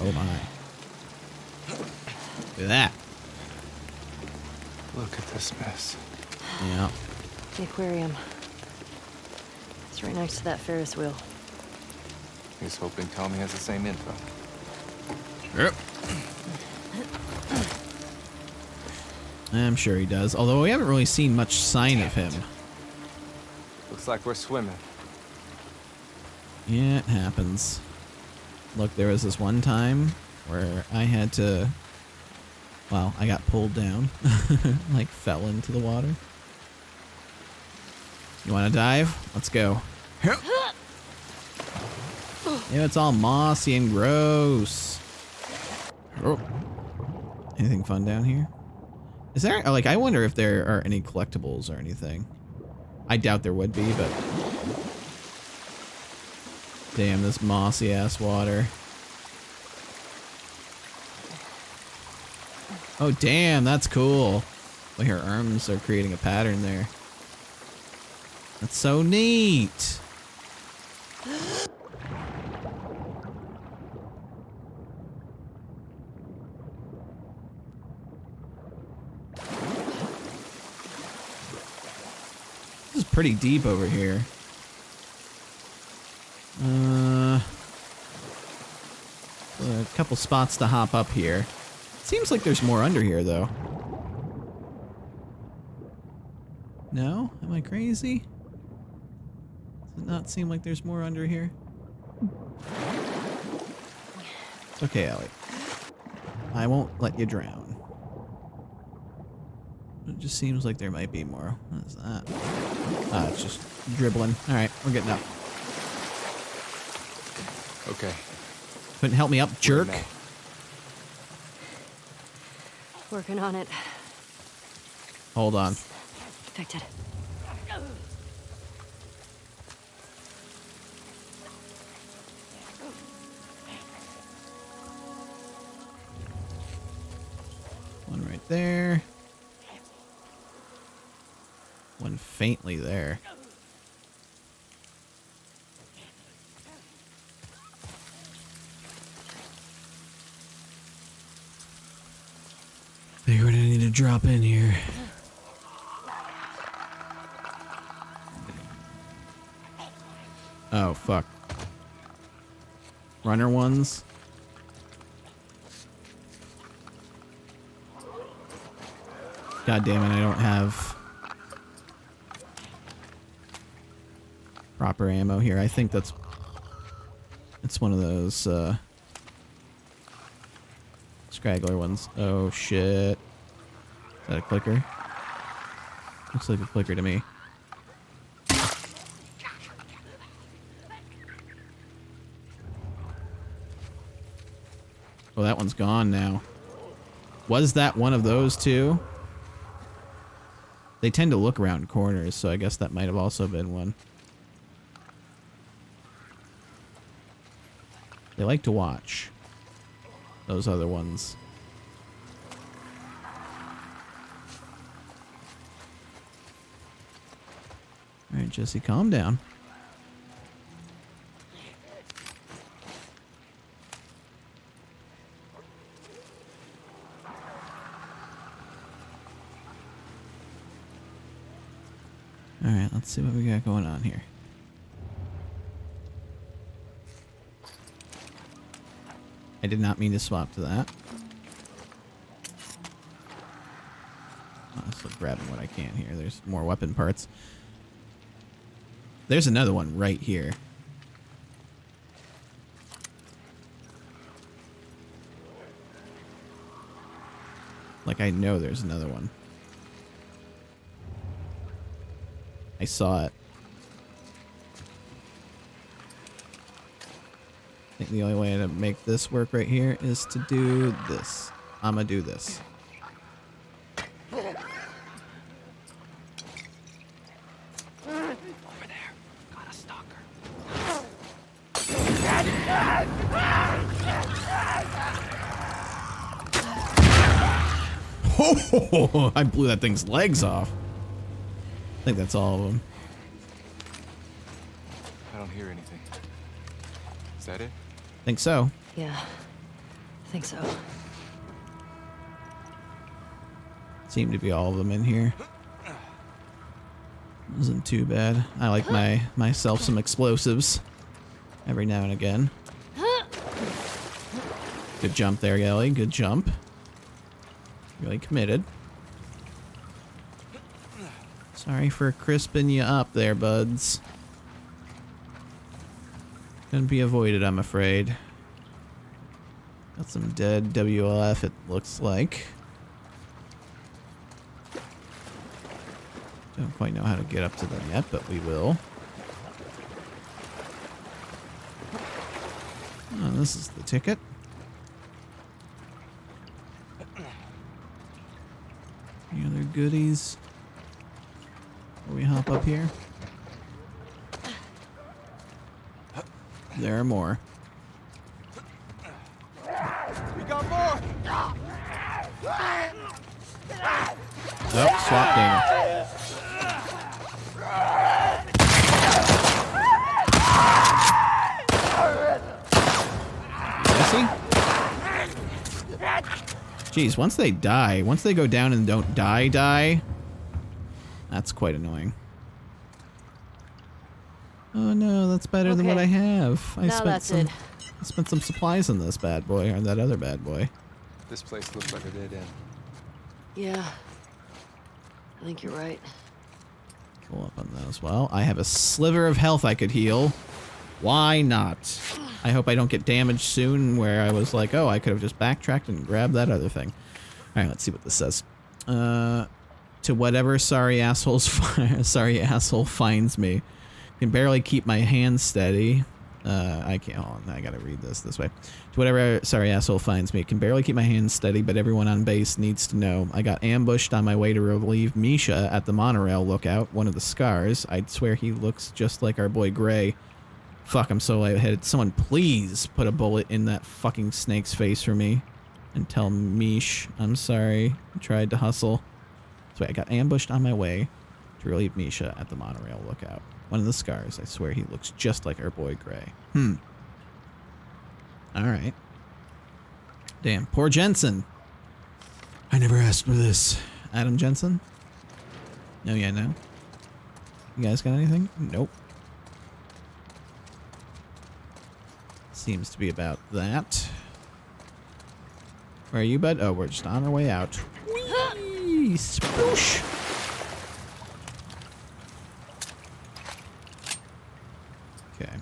Oh my. Look at that. Look at this mess. Yeah. The aquarium. It's right next to that Ferris wheel. He's hoping Tommy has the same info. Yep. I'm sure he does. Although we haven't really seen much sign of him. Looks like we're swimming. Yeah, it happens. Look, there was this one time where I had to. Well, I got pulled down. like, fell into the water. You want to dive? Let's go. Yeah, it's all mossy and gross. Oh. Anything fun down here? Is there, like, I wonder if there are any collectibles or anything. I doubt there would be, but Damn, this mossy ass water. Oh, damn, that's cool. Look, her arms are creating a pattern there. That's so neat. This is pretty deep over here. Uh, a couple spots to hop up here. Seems like there's more under here, though. No? Am I crazy? Does it not seem like there's more under here? Okay, Ellie. I won't let you drown. It just seems like there might be more. What is that? Ah, it's just dribbling. Alright, we're getting up. Okay. Couldn't help me up, jerk. Working on it. Hold on. Affected. One right there. One faintly there. think we're gonna need to drop in here. Oh, fuck. Runner ones. God damn it, I don't have proper ammo here. I think that's it's one of those uh scraggler ones. Oh shit. Is that a clicker? Looks like a clicker to me. Oh, that one's gone now. Was that one of those two? They tend to look around corners, so I guess that might have also been one. They like to watch. Those other ones. Jesse, calm down. Alright, let's see what we got going on here. I did not mean to swap to that. Still grabbing what I can here. There's more weapon parts. There's another one right here. Like I know there's another one. I saw it. I think the only way to make this work right here is to do this. I'ma do this. Over there. Got a stalker. Oh, I blew that thing's legs off. I think that's all of them. I don't hear anything. Is that it? think so. Yeah, I think so. Seem to be all of them in here. Wasn't too bad. I like my myself some explosives every now and again. Good jump there, Ellie. Good jump. Really committed. Sorry for crisping you up there, buds. Couldn't be avoided, I'm afraid. Got some dead WLF, it looks like. Don't quite know how to get up to them yet, but we will. Oh, this is the ticket. Any other goodies? Before we hop up here? There are more. We got more! Oh, swap Dana. Jesse? Jeez, once they die, once they go down and don't die, die, that's quite annoying. Oh no, that's better than what I have. I now spent that's some it. I spent some supplies on this bad boy, or that other bad boy. This place looks like a dead end. Yeah. I think you're right. Pull up on those. Well, I have a sliver of health I could heal. Why not? I hope I don't get damaged soon where I was like, oh, I could have just backtracked and grabbed that other thing. All right, let's see what this says. Uh, to whatever sorry assholes, sorry asshole finds me, can barely keep my hands steady. Uh, I can't. Hold on, I gotta read this this way. To whatever sorry asshole finds me, can barely keep my hands steady, but everyone on base needs to know. I got ambushed on my way to relieve Misha at the monorail lookout. One of the scars. I'd swear he looks just like our boy Gray. Fuck, I'm so lightheaded. Someone please put a bullet in that fucking snake's face for me. And tell Mish I'm sorry. I tried to hustle. So I got ambushed on my way to relieve Misha at the monorail lookout. One of the scars. I swear he looks just like our boy Gray. Hmm. Alright. Damn, poor Jensen. I never asked for this. Adam Jensen? No, yeah, no. You guys got anything? Nope. Seems to be about that. Where are you, bud? Oh, we're just on our way out. Whee! Okay.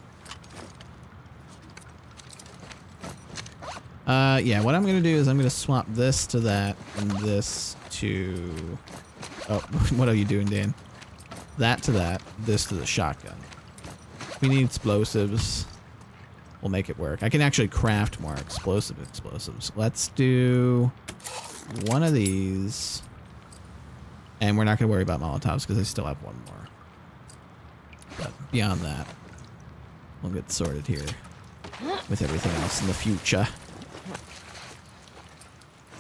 Uh, yeah, what I'm gonna do is I'm gonna swap this to that and this to... Oh, what are you doing, Dan? That to that, this to the shotgun. We need explosives. We'll make it work. I can actually craft more explosive explosives. Let's do one of these. And we're not going to worry about Molotovs because I still have one more. But beyond that, we'll get sorted here with everything else in the future.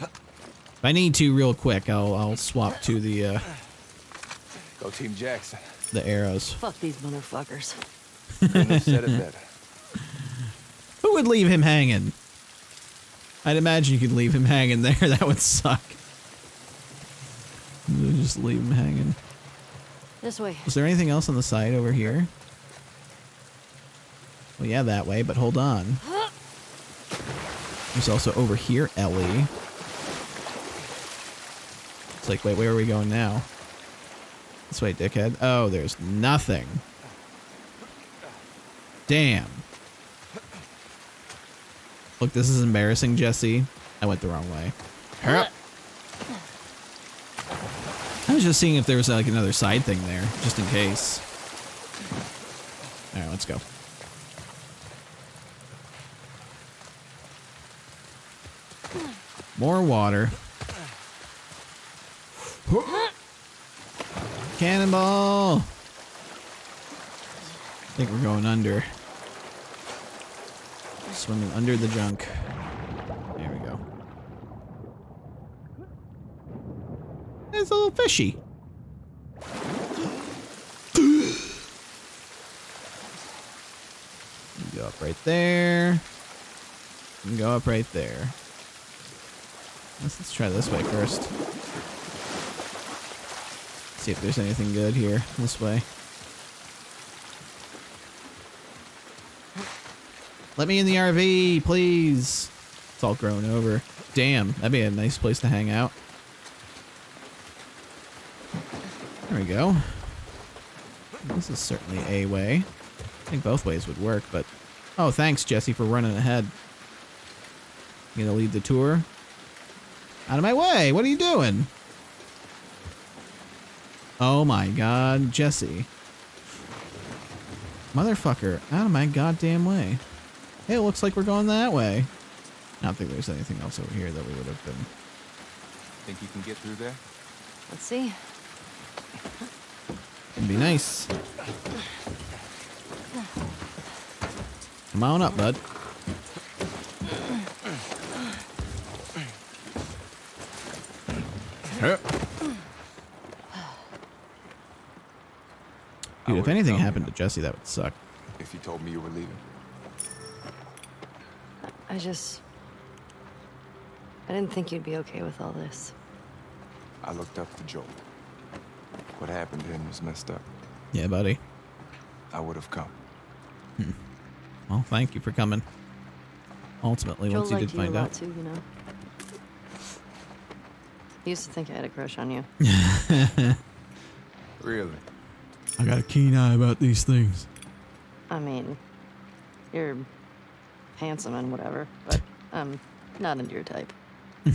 If I need to real quick, I'll, I'll swap to the, uh, Go Team Jackson. the arrows. Fuck these motherfuckers. Couldn't have said it better. Would leave him hanging? I'd imagine you could leave him hanging there. That would suck. Just leave him hanging. This way. Is there anything else on the side over here? Well, yeah, that way, but hold on. There's also over here, Ellie. It's like, wait, where are we going now? This way, dickhead. Oh, there's nothing. Damn. Look, this is embarrassing, Jesse. I went the wrong way. I was just seeing if there was like another side thing there, just in case. All right, let's go. More water. Cannonball! I think we're going under. Swimming under the junk. There we go. It's a little fishy. Go up right there. go up right there. Let's, let's try this way first. See if there's anything good here. This way. Let me in the RV, please. It's all grown over. Damn, that'd be a nice place to hang out. There we go. This is certainly a way. I think both ways would work, but... Oh, thanks, Jesse, for running ahead. You gonna lead the tour? Out of my way! What are you doing? Oh my god, Jesse. Motherfucker, out of my goddamn way. Hey, it looks like we're going that way. I don't think there's anything else over here that we would have been. Think you can get through there? Let's see. It'd be nice. Come on up, bud. Hup. Dude, if anything happened to Jesse, that would suck. If you told me you were leaving. I just. I didn't think you'd be okay with all this. I looked up to Joel. What happened to him was messed up. Yeah, buddy. I would have come. Hmm. Well, thank you for coming. Ultimately, Joel once you liked did find a lot out. too, you know. He used to think I had a crush on you. Really? I got a keen eye about these things. I mean, you're handsome and whatever, but I'm not into your type.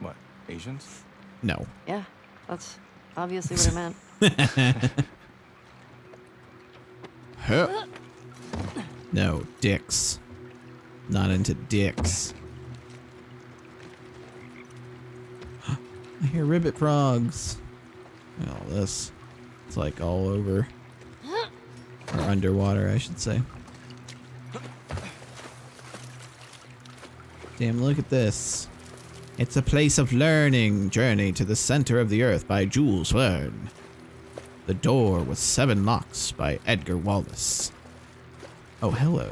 What? Asians? No. Yeah, that's obviously what I meant. Huh. No, dicks. Not into dicks. I hear ribbit frogs. All this. It's like all over. Or underwater, I should say. Damn, look at this. It's a place of learning. Journey to the center of the earth by Jules Verne. The Door with Seven Locks by Edgar Wallace. Oh, hello.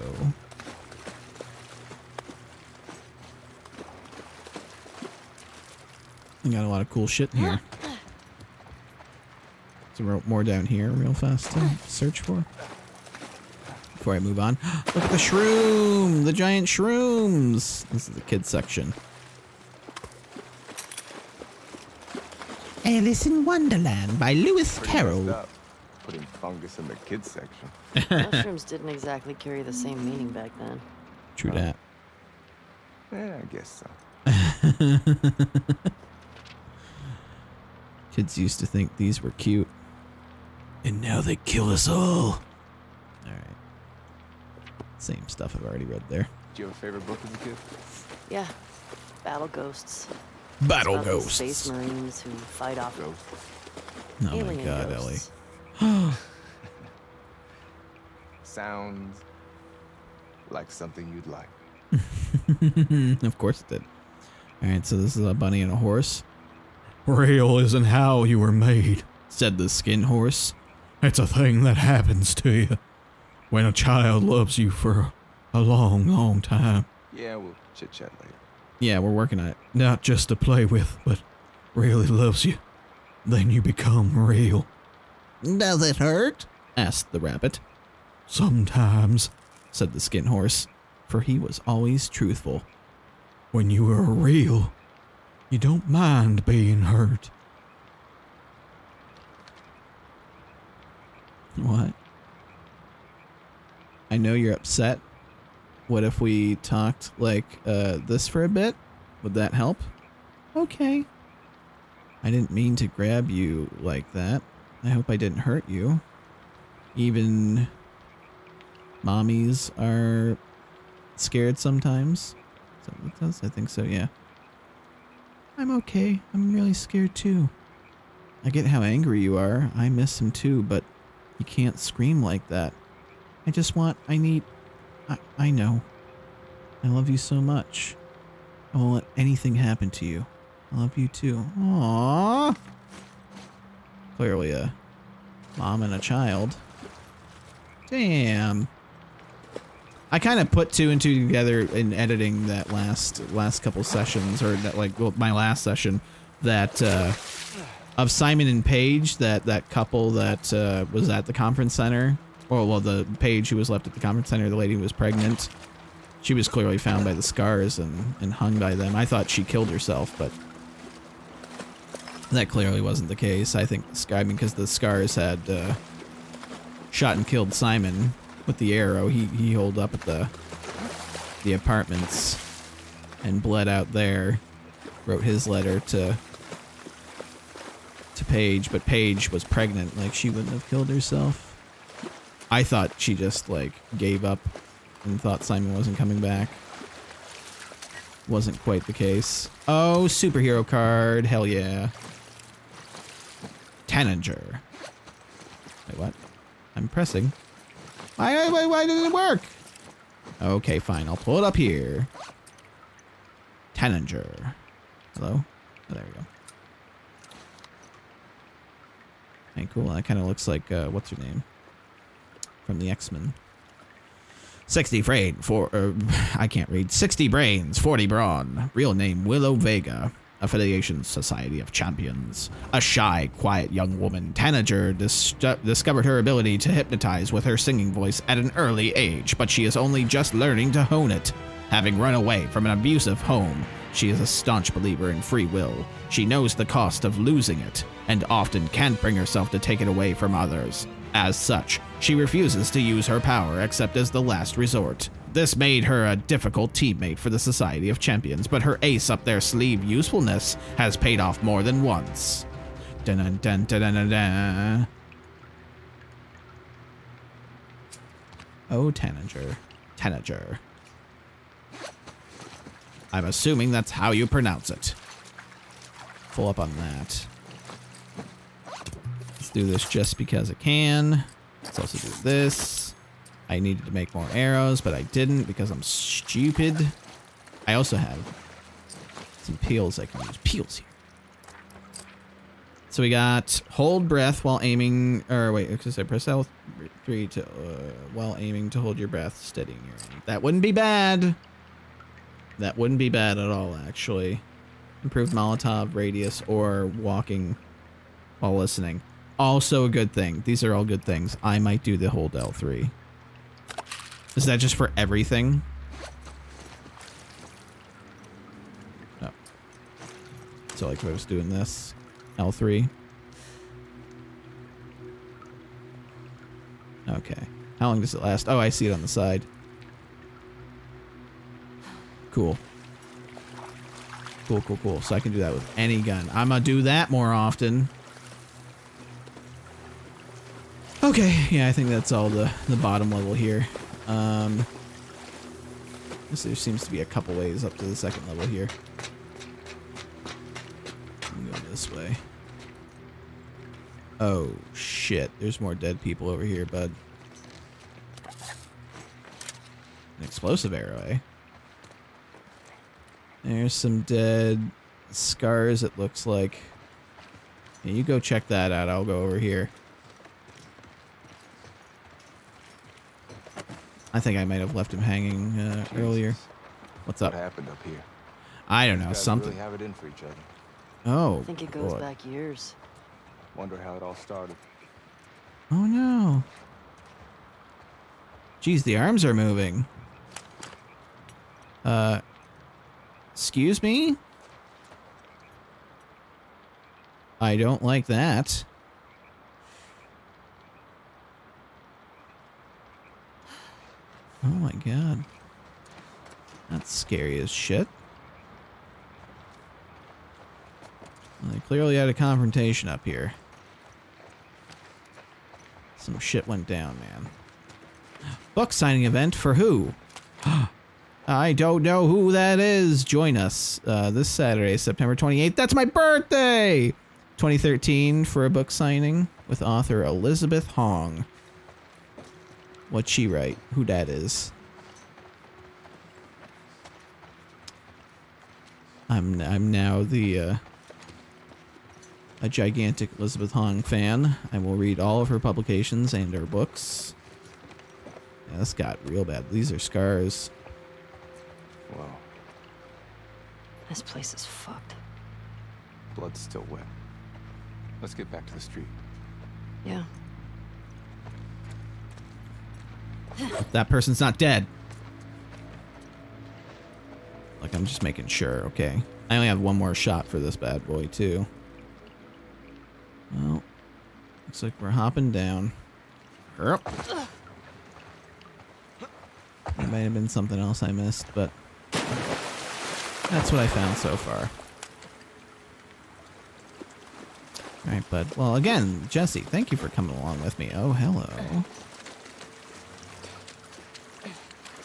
I got a lot of cool shit here. Some more down here real fast to search for. Before I move on. Look at the shroom! The giant shrooms! This is the kids section. Alice in Wonderland by Lewis Pretty Carroll. Putting fungus in the kids section. Mushrooms didn't exactly carry the same meaning back then. True that. Yeah, I guess so. Kids used to think these were cute. And now they kill us all. Alright. Same stuff I've already read there. Do you have a favorite book as a kid? Yeah, battle ghosts. Battle About ghosts. Space Marines who fight off Ghost. Oh my god, ghosts. Sounds like something you'd like. Of course it did. Alright, so this is a bunny and a horse. Real isn't how you were made, said the skin horse. It's a thing that happens to you when a child loves you for a long, long time. Yeah, we'll chit chat later. Yeah, we're working on it. Not just to play with, but really loves you. Then you become real. Does it hurt? asked the rabbit. Sometimes, said the skin horse, for he was always truthful. When you are real, you don't mind being hurt. What? I know you're upset. What if we talked like uh, this for a bit? Would that help? Okay. I didn't mean to grab you like that. I hope I didn't hurt you. Even mommies are scared sometimes. What it does? I think so, yeah. I'm okay. I'm really scared too. I get how angry you are. I miss him too, but you can't scream like that. I just want, I need, I, I know. I love you so much. I won't let anything happen to you. I love you too. Aww. Clearly a mom and a child. Damn. I kind of put two and two together in editing that last last couple sessions, or that like well, my last session, that uh, of Simon and Paige, that that couple that uh, was at the conference center. Well, well, the page who was left at the conference center, the lady who was pregnant, she was clearly found by the scars and and hung by them. I thought she killed herself, but that clearly wasn't the case. I think I mean, because the scars had uh, shot and killed Simon with the arrow. He he holed up at the the apartments and bled out there. Wrote his letter to to Paige, but Paige was pregnant. Like she wouldn't have killed herself. I thought she just like gave up and thought Simon wasn't coming back. Wasn't quite the case. Oh, superhero card. Hell yeah. Tanager. Wait, what? I'm pressing. Why, why, why didn't it work? Okay, fine. I'll pull it up here. Tanager. Hello? Oh, there we go. Hey, cool. That kind of looks like, uh, what's her name? From the X-Men. 60 brain, for, uh, I can't read. 60 brains, 40 brawn. Real name, Willow Vega. Affiliation Society of Champions. A shy, quiet young woman, Tanager dis discovered her ability to hypnotize with her singing voice at an early age, but she is only just learning to hone it. Having run away from an abusive home, she is a staunch believer in free will. She knows the cost of losing it, and often can't bring herself to take it away from others. As such, she refuses to use her power except as the last resort. This made her a difficult teammate for the Society of Champions, but her ace up their sleeve usefulness has paid off more than once. Dun dun dun. Oh, Tanager. Tanager. I'm assuming that's how you pronounce it. Full up on that. Do this just because I can. Let's also do this. I needed to make more arrows, but I didn't because I'm stupid. I also have some peels I can use. Peels here. So we got hold breath while aiming, or wait, because I press L3 to, uh, while aiming to hold your breath, steadying your aim. That wouldn't be bad. That wouldn't be bad at all, actually. Improved Molotov radius or walking while listening. Also a good thing. These are all good things. I might do the hold L3. Is that just for everything? No. So like if I was doing this, L3. Okay. How long does it last? Oh, I see it on the side. Cool. Cool, cool, cool. So I can do that with any gun. I'm gonna do that more often. Okay, yeah, I think that's all the, the bottom level here. Um, there seems to be a couple ways up to the second level here. I'm going this way. Oh, shit. There's more dead people over here, bud. An explosive arrow, eh? There's some dead scars, it looks like. Yeah, you go check that out. I'll go over here. I think I might have left him hanging uh, earlier. What's up? What happened up here? I don't know. Something. really have it in for each other. Oh. I think it goes boy. back years. Wonder how it all started. Oh no. Geez, the arms are moving. Uh. Excuse me? I don't like that. Oh my god. That's scary as shit. Well, they clearly had a confrontation up here. Some shit went down, man. Book signing event for who? I don't know who that is. Join us uh, this Saturday, September 28th. That's my birthday! 2013 for a book signing with author Elizabeth Hong. What'd she write? Who that is? I'm I'm now the uh, a gigantic Elizabeth Hong fan. I will read all of her publications and her books. Yeah, this got real bad. These are scars. Whoa, This place is fucked. blood's still wet. Let's get back to the street. Yeah. That person's not dead. Like, I'm just making sure, okay. I only have one more shot for this bad boy, too. Well, looks like we're hopping down. Erp. There might have been something else I missed, but that's what I found so far. All right, bud. Well, again, Jesse, thank you for coming along with me. Oh, hello.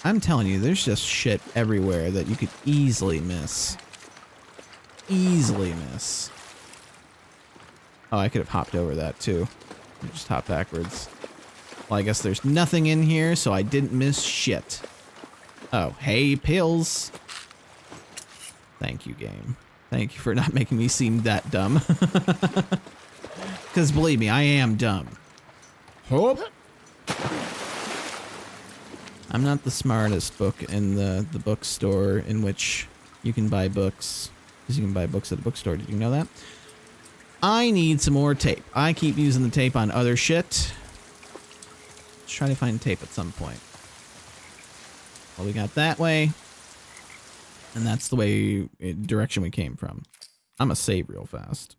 I'm telling you, there's just shit everywhere that you could easily miss. Easily miss. Oh, I could have hopped over that too. Just hop backwards. Well, I guess there's nothing in here, so I didn't miss shit. Oh, hey, pills. Thank you, game. Thank you for not making me seem that dumb. Because believe me, I am dumb. Hope. I'm not the smartest book in the, the bookstore in which you can buy books. Because you can buy books at a bookstore. Did you know that? I need some more tape. I keep using the tape on other shit. Let's try to find tape at some point. Well, we got that way. And that's the way eh, direction we came from. I'm gonna save real fast.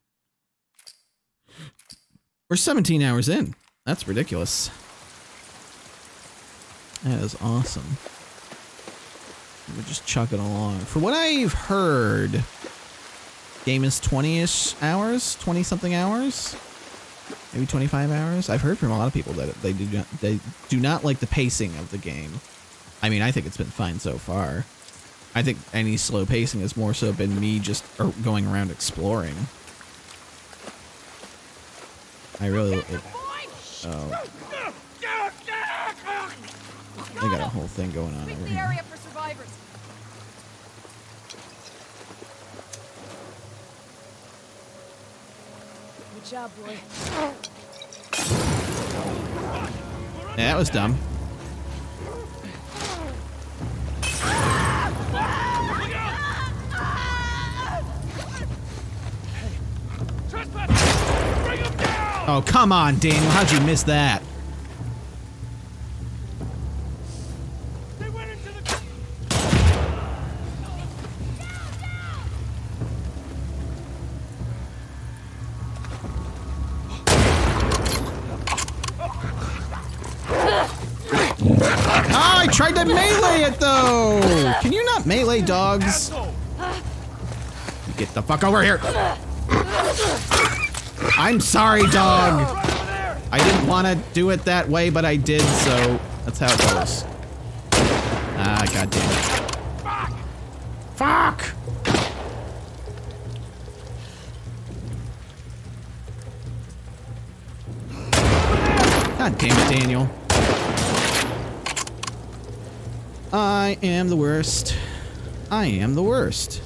We're 17 hours in. That's ridiculous. That is awesome. We're just chugging along. For what I've heard, game is 20-ish hours, 20 something hours, maybe 25 hours. I've heard from a lot of people that they do not they do not like the pacing of the game. I mean, I think it's been fine so far. I think any slow pacing has more so been me just er, going around exploring. I really. It, oh, they got a whole thing going on Sweep over here. area for survivors. Good job, boy. Yeah, that was dumb. Oh, come on, Daniel. How'd you miss that? Get the fuck over here! I'm sorry, dog! I didn't want to do it that way, but I did, so that's how it goes. Ah, god damn it. Fuck! God damn it, Daniel. I am the worst. I am the worst.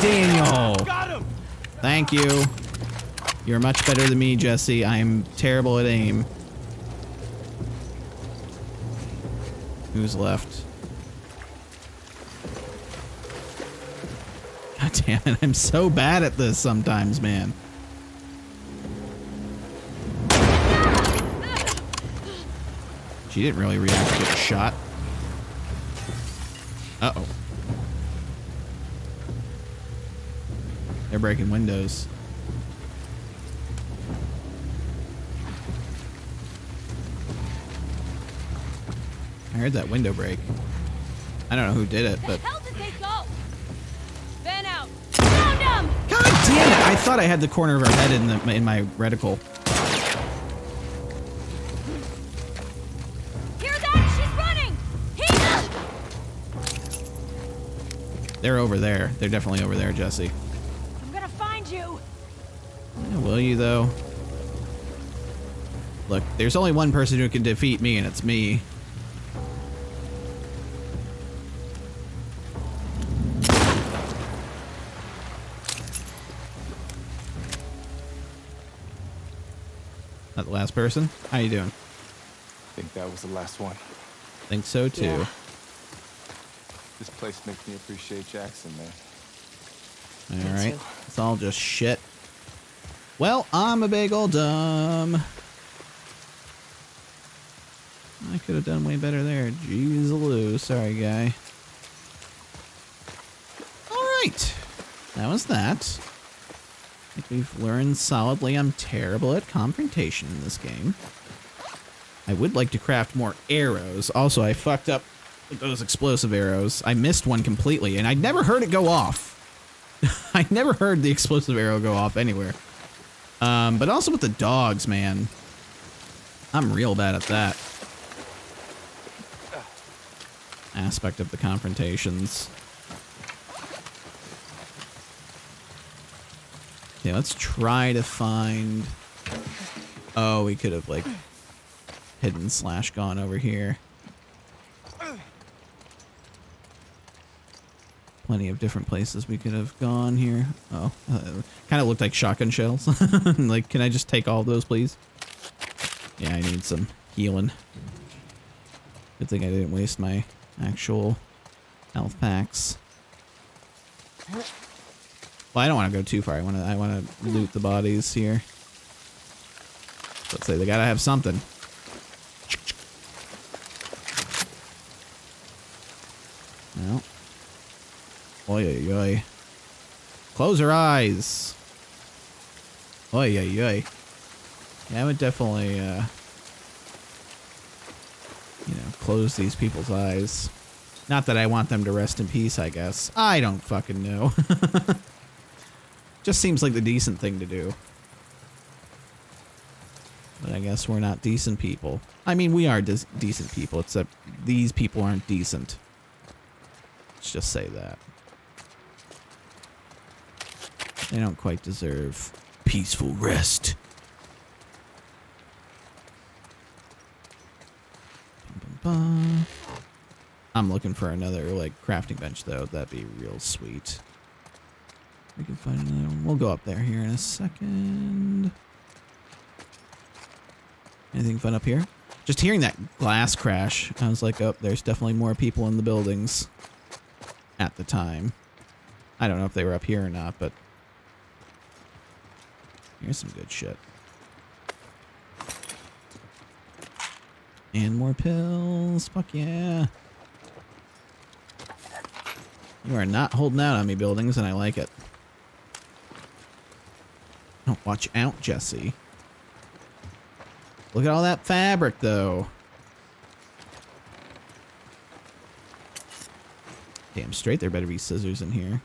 Daniel! Thank you. You're much better than me, Jesse. I am terrible at aim. Who's left? God damn it, I'm so bad at this sometimes, man. She didn't really react to get shot. Uh-oh. They're breaking windows. I heard that window break. I don't know who did it, but... hell did they go? Van out. Found him! God damn it! I thought I had the corner of her head in, the, in my reticle. Hear that? She's running! He's... They're over there. They're definitely over there, Jesse. Will you, though? Look, there's only one person who can defeat me, and it's me. Not the last person? How you doing? I think that was the last one. Think so too. Yeah. This place makes me appreciate Jackson, man. All Me right. too. It's all just shit. Well, I'm a big old dumb. I could have done way better there. Jeez Lou. Sorry, guy. All right. That was that. I think we've learned solidly I'm terrible at confrontation in this game. I would like to craft more arrows. Also, I fucked up those explosive arrows. I missed one completely, and I'd never heard it go off. I never heard the explosive arrow go off anywhere. Um, but also with the dogs, man. I'm real bad at that. Aspect of the confrontations. Okay, let's try to find... Oh, we could have, like, hidden slash gone over here. Plenty of different places we could have gone here. Oh, uh, kind of looked like shotgun shells. like, can I just take all those, please? Yeah, I need some healing. Good thing I didn't waste my actual health packs. Well, I don't want to go too far. I want to. I want to loot the bodies here. Let's say they gotta have something. No. Oi, oi, oi. Close her eyes. Oi, oi, oi. Yeah, I would definitely, uh, you know, close these people's eyes. Not that I want them to rest in peace, I guess. I don't fucking know. Just seems like the decent thing to do. But I guess we're not decent people. I mean, we are decent people, except these people aren't decent. Let's just say that. They don't quite deserve peaceful rest. I'm looking for another like crafting bench though. That'd be real sweet. We can find another one. We'll go up there here in a second. Anything fun up here? Just hearing that glass crash, I was like, oh, there's definitely more people in the buildings at the time. I don't know if they were up here or not, but here's some good shit. And more pills. Fuck yeah. You are not holding out on me, buildings, and I like it. Oh, watch out, Jesse. Look at all that fabric, though. Damn straight, there better be scissors in here.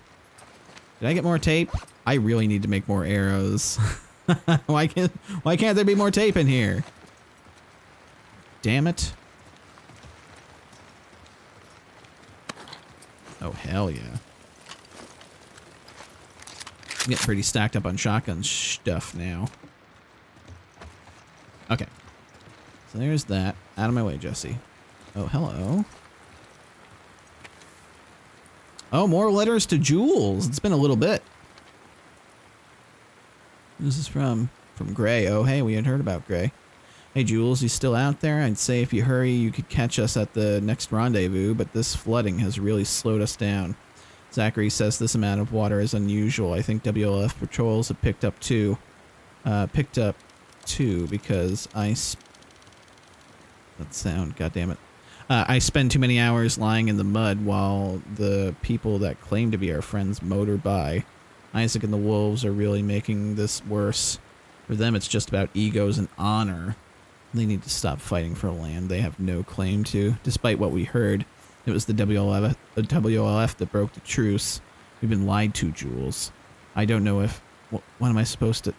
Did I get more tape? I really need to make more arrows. why can't Why can't there be more tape in here? Damn it. Oh, hell yeah. I'm getting pretty stacked up on shotgun stuff now. Okay. So there's that. Out of my way, Jesse. Oh, hello. Oh, more letters to Jules. It's been a little bit. This is from from Gray. Oh, hey, we had heard about Gray. Hey, Jules, you still out there? I'd say if you hurry, you could catch us at the next rendezvous, but this flooding has really slowed us down. Zachary says this amount of water is unusual. I think WLF patrols have picked up two. Uh, picked up two because I. That sound, goddammit. Uh, I spend too many hours lying in the mud while the people that claim to be our friends motor by. Isaac and the wolves are really making this worse. For them, it's just about egos and honor. They need to stop fighting for land they have no claim to. Despite what we heard, it was the WLF, the WLF that broke the truce. We've been lied to, Jules. I don't know if. What, what am I supposed to.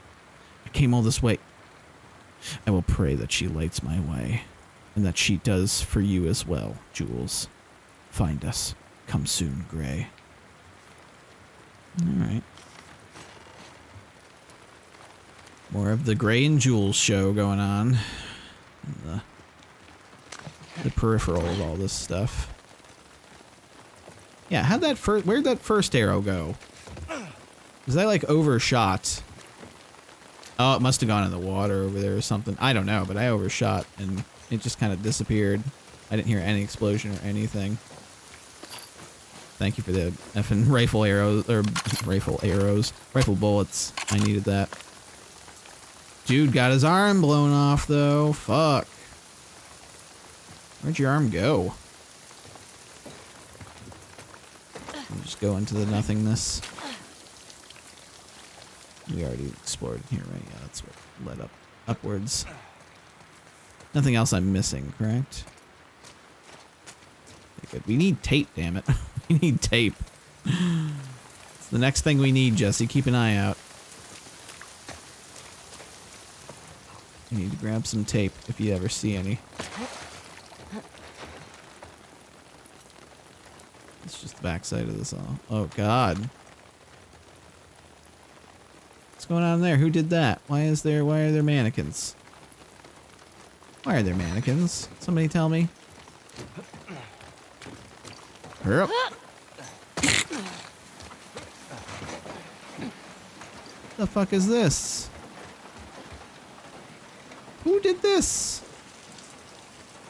I came all this way. I will pray that she lights my way. And that she does for you as well, Jules. Find us. Come soon, Gray. Alright. More of the Gray and Jules show going on. The, the peripheral of all this stuff. Yeah, how'd that first, where'd that first arrow go? Was I like overshot? Oh, it must have gone in the water over there or something. I don't know, but I overshot and It just kind of disappeared. I didn't hear any explosion or anything. Thank you for the effing rifle arrows, or rifle arrows, rifle bullets. I needed that. Dude got his arm blown off though. Fuck. Where'd your arm go? I'll just go into the nothingness. We already explored here, right? Yeah, that's what led up upwards. Nothing else I'm missing, correct? We need tape, damn it. we need tape. It's the next thing we need, Jesse. Keep an eye out. You need to grab some tape if you ever see any. It's just the backside of this all. Oh, God. What's going on there? Who did that? Why is there, why are there mannequins? Why are there mannequins? Somebody tell me. Hurry up. The fuck is this? Who did this?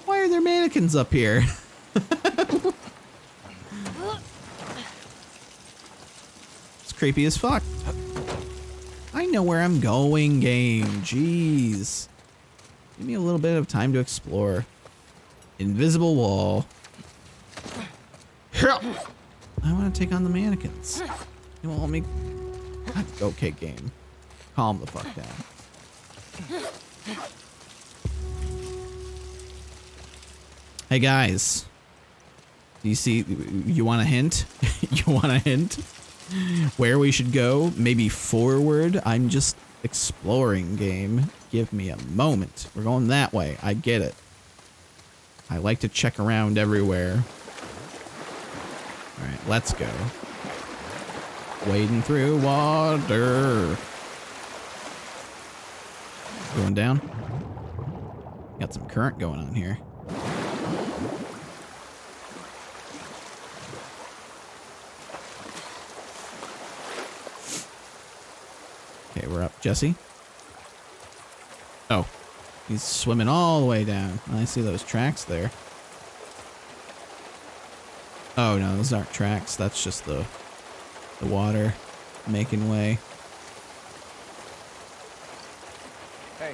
Why are there mannequins up here? it's creepy as fuck. I know where I'm going, game. Jeez. Give me a little bit of time to explore. Invisible wall. I want to take on the mannequins. You won't let me. Okay, game. Calm the fuck down. Hey guys. Do you see? You want a hint? you want a hint? Where we should go? Maybe forward? I'm just exploring game. Give me a moment. We're going that way. I get it. I like to check around everywhere. Alright, let's go. Wading through water. Going down. Got some current going on here. Okay, we're up. Jesse? Oh. He's swimming all the way down. I see those tracks there. Oh no, those aren't tracks. That's just the the water making way. Hey,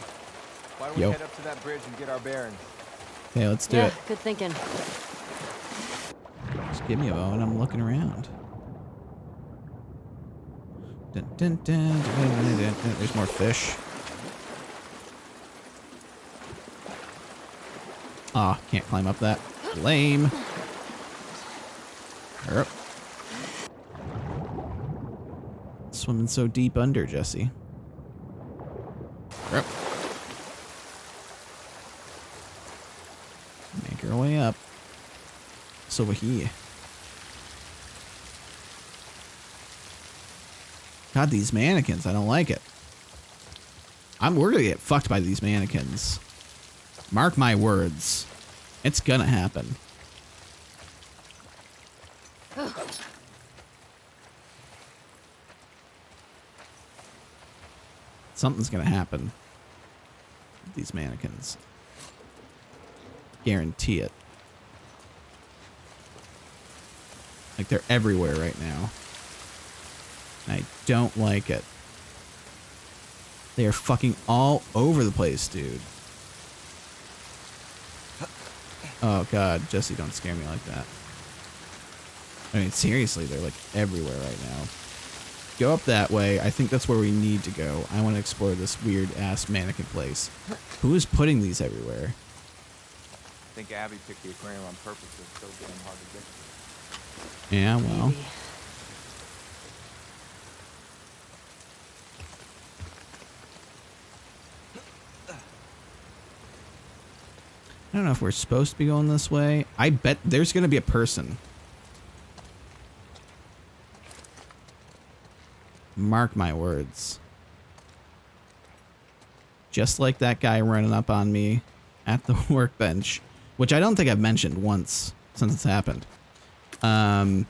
why don't Yo. we head up to that bridge and get our bearings? Okay, let's do yeah, it. good thinking. Just give me a moment. I'm looking around. Dun, dun, dun. There's more fish. Ah, can't climb up that. Lame. Erp. Swimming so deep under, Jesse. Erp. Make our way up. It's over here. God, these mannequins, I don't like it. I'm we're gonna get fucked by these mannequins. Mark my words. It's gonna happen. Something's gonna happen. These mannequins. Guarantee it. Like they're everywhere right now. And I don't like it. They are fucking all over the place, dude. Oh god, Jesse, don't scare me like that. I mean, seriously, they're like everywhere right now. Go up that way. I think that's where we need to go. I want to explore this weird ass mannequin place. Who is putting these everywhere? I think Abby picked the aquarium on purpose. It's so damn hard to get to. Yeah, well. Maybe. I don't know if we're supposed to be going this way. I bet there's going to be a person. Mark my words. Just like that guy running up on me at the workbench, which I don't think I've mentioned once since it's happened. Um,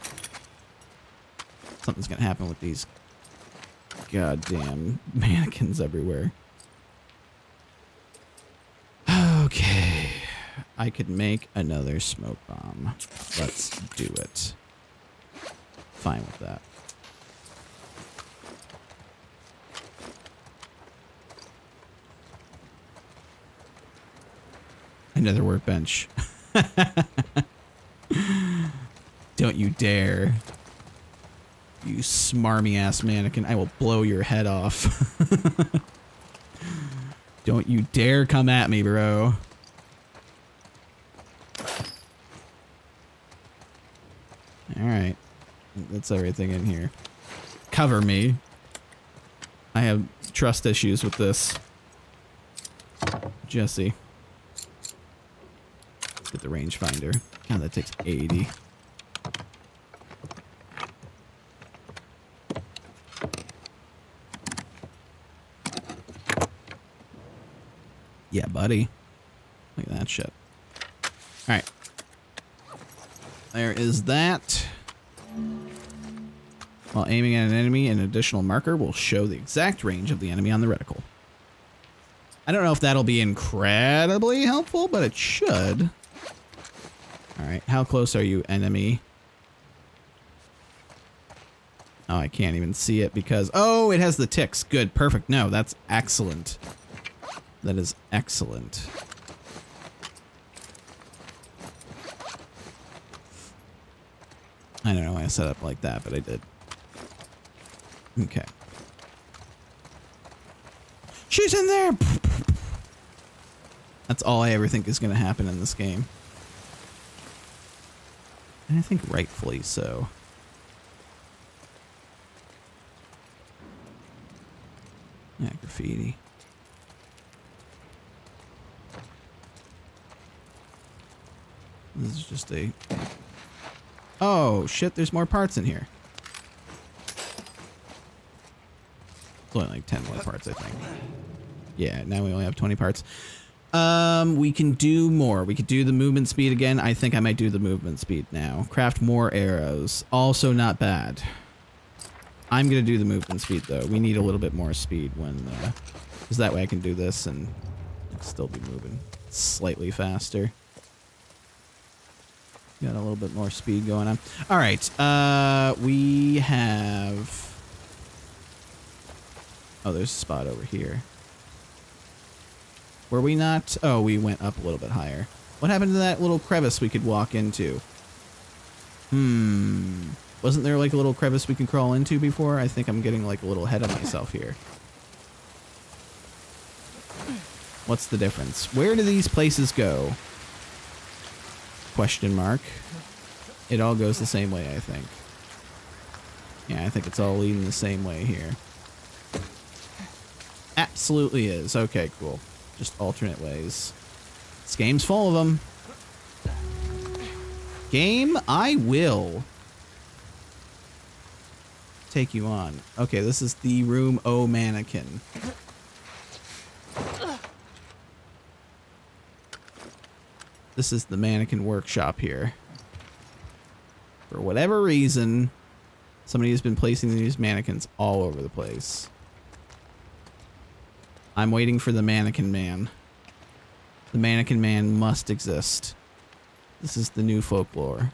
something's going to happen with these goddamn mannequins everywhere. Okay. I could make another smoke bomb. Let's do it. Fine with that. Another workbench. Don't you dare. You smarmy ass mannequin. I will blow your head off. Don't you dare come at me, bro. Alright. That's everything in here. Cover me. I have trust issues with this. Jesse. Get the rangefinder. God, that takes 80. Yeah, buddy. Look at that shit. Alright. There is that. While aiming at an enemy, an additional marker will show the exact range of the enemy on the reticle. I don't know if that'll be incredibly helpful, but it should. Alright, how close are you, enemy? Oh, I can't even see it because... Oh, it has the ticks. Good, perfect. No, that's excellent. That is excellent. I don't know why I set it up like that, but I did. Okay. She's in there! That's all I ever think is going to happen in this game. And I think rightfully so. Yeah, graffiti. This is just a... Oh, shit, there's more parts in here. It's only like 10 more parts, I think. Yeah, now we only have 20 parts. Um, we can do more. We could do the movement speed again. I think I might do the movement speed now. Craft more arrows. Also not bad. I'm going to do the movement speed, though. We need a little bit more speed when... Uh, because that way I can do this and still be moving slightly faster. Got a little bit more speed going on. All right. Uh, we have... Oh, there's a spot over here. Were we not? Oh, we went up a little bit higher. What happened to that little crevice we could walk into? Hmm. Wasn't there like a little crevice we can crawl into before? I think I'm getting like a little ahead of myself here. What's the difference? Where do these places go? Question mark. It all goes the same way, I think. Yeah, I think it's all leading the same way here. Absolutely is. Okay, cool. Just alternate ways. This game's full of them. Game, I will take you on. Okay, this is the room O mannequin. This is the mannequin workshop here. For whatever reason, somebody has been placing these mannequins all over the place. I'm waiting for the mannequin man. The mannequin man must exist. This is the new folklore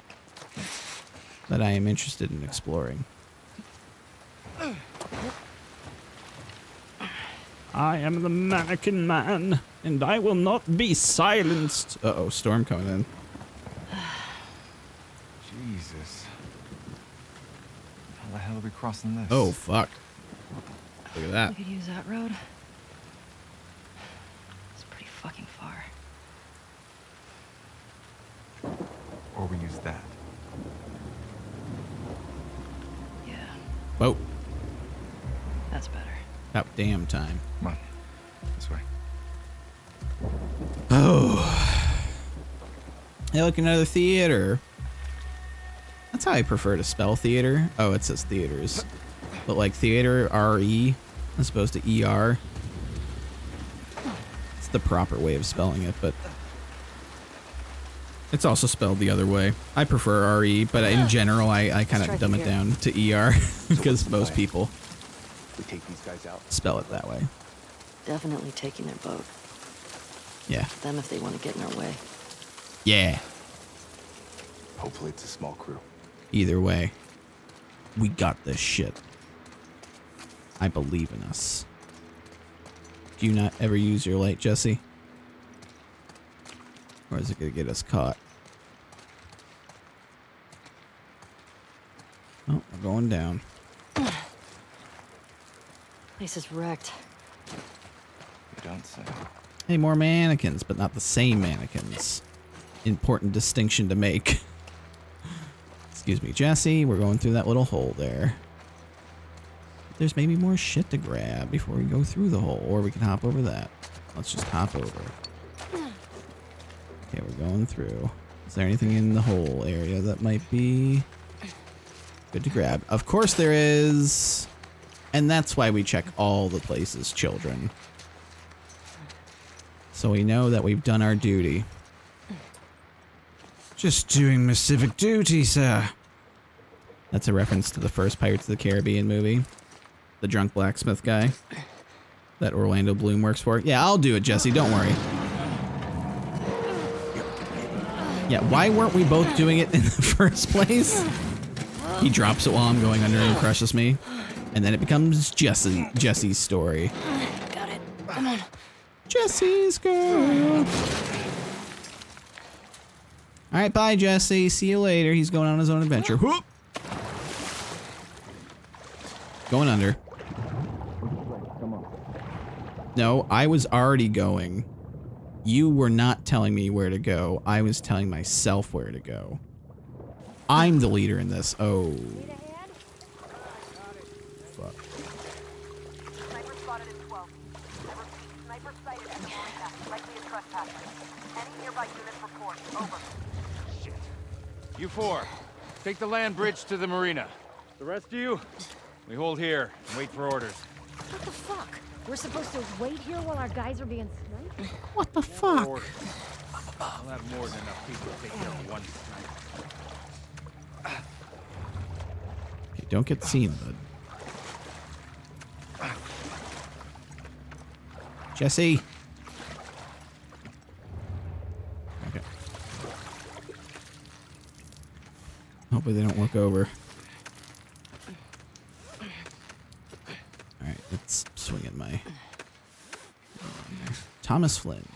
that I am interested in exploring. I am the mannequin man, and I will not be silenced. Uh-oh, storm coming in. Jesus. How the hell are we crossing this? Oh, fuck. Look at that. We could use that road. It's pretty fucking far. Or that. Yeah, Whoa. that's better. About damn time. Come on. This way. Oh. Hey, look, another theater. That's how I prefer to spell theater. Oh, it says theaters. But like theater, R-E, as opposed to E-R. It's the proper way of spelling it, but... It's also spelled the other way. I prefer R-E, but in general, I, I kind of dumb it it here. down to E-R, because most people We take these guys out. spell it that way. Definitely taking their boat. Yeah. Them if they want to get in our way. Yeah. Hopefully it's a small crew. Either way, we got this shit. I believe in us. Do you not ever use your light, Jesse? Or is it going to get us caught? Oh, we're going down. Place is wrecked. You don't say. Hey, more mannequins, but not the same mannequins. Important distinction to make. Excuse me, Jesse. We're going through that little hole there. There's maybe more shit to grab before we go through the hole, or we can hop over that. Let's just hop over. Okay, we're going through. Is there anything in the hole area that might be good to grab? Of course there is. And that's why we check all the places, children. So we know that we've done our duty. Just doing my civic duty, sir. That's a reference to the first Pirates of the Caribbean movie. The drunk blacksmith guy. That Orlando Bloom works for. Yeah, I'll do it, Jesse. Don't worry. Yeah, why weren't we both doing it in the first place? He drops it while I'm going under and crushes me. And then it becomes Jesse Jesse's story. Got it. Come on. Jesse's girl. All right, bye, Jesse. See you later. He's going on his own adventure. Whoop. Going under. No, I was already going. You were not telling me where to go. I was telling myself where to go. I'm the leader in this. Oh. Fuck. Sniper spotted in 12. I repeat, sniper sighted at the contact, likely a trespasser. Any nearby units report. Over. Shit. You four, take the land bridge to the marina. The rest of you, we hold here and wait for orders. What the fuck? We're supposed to wait here while our guys are being sniped? What the fuck? Orders. We'll have more than enough people to take care of one sniper. Okay, don't get seen, bud. Jesse. Okay. Hopefully they don't look over. Alright, let's swing at my... Thomas Flynn.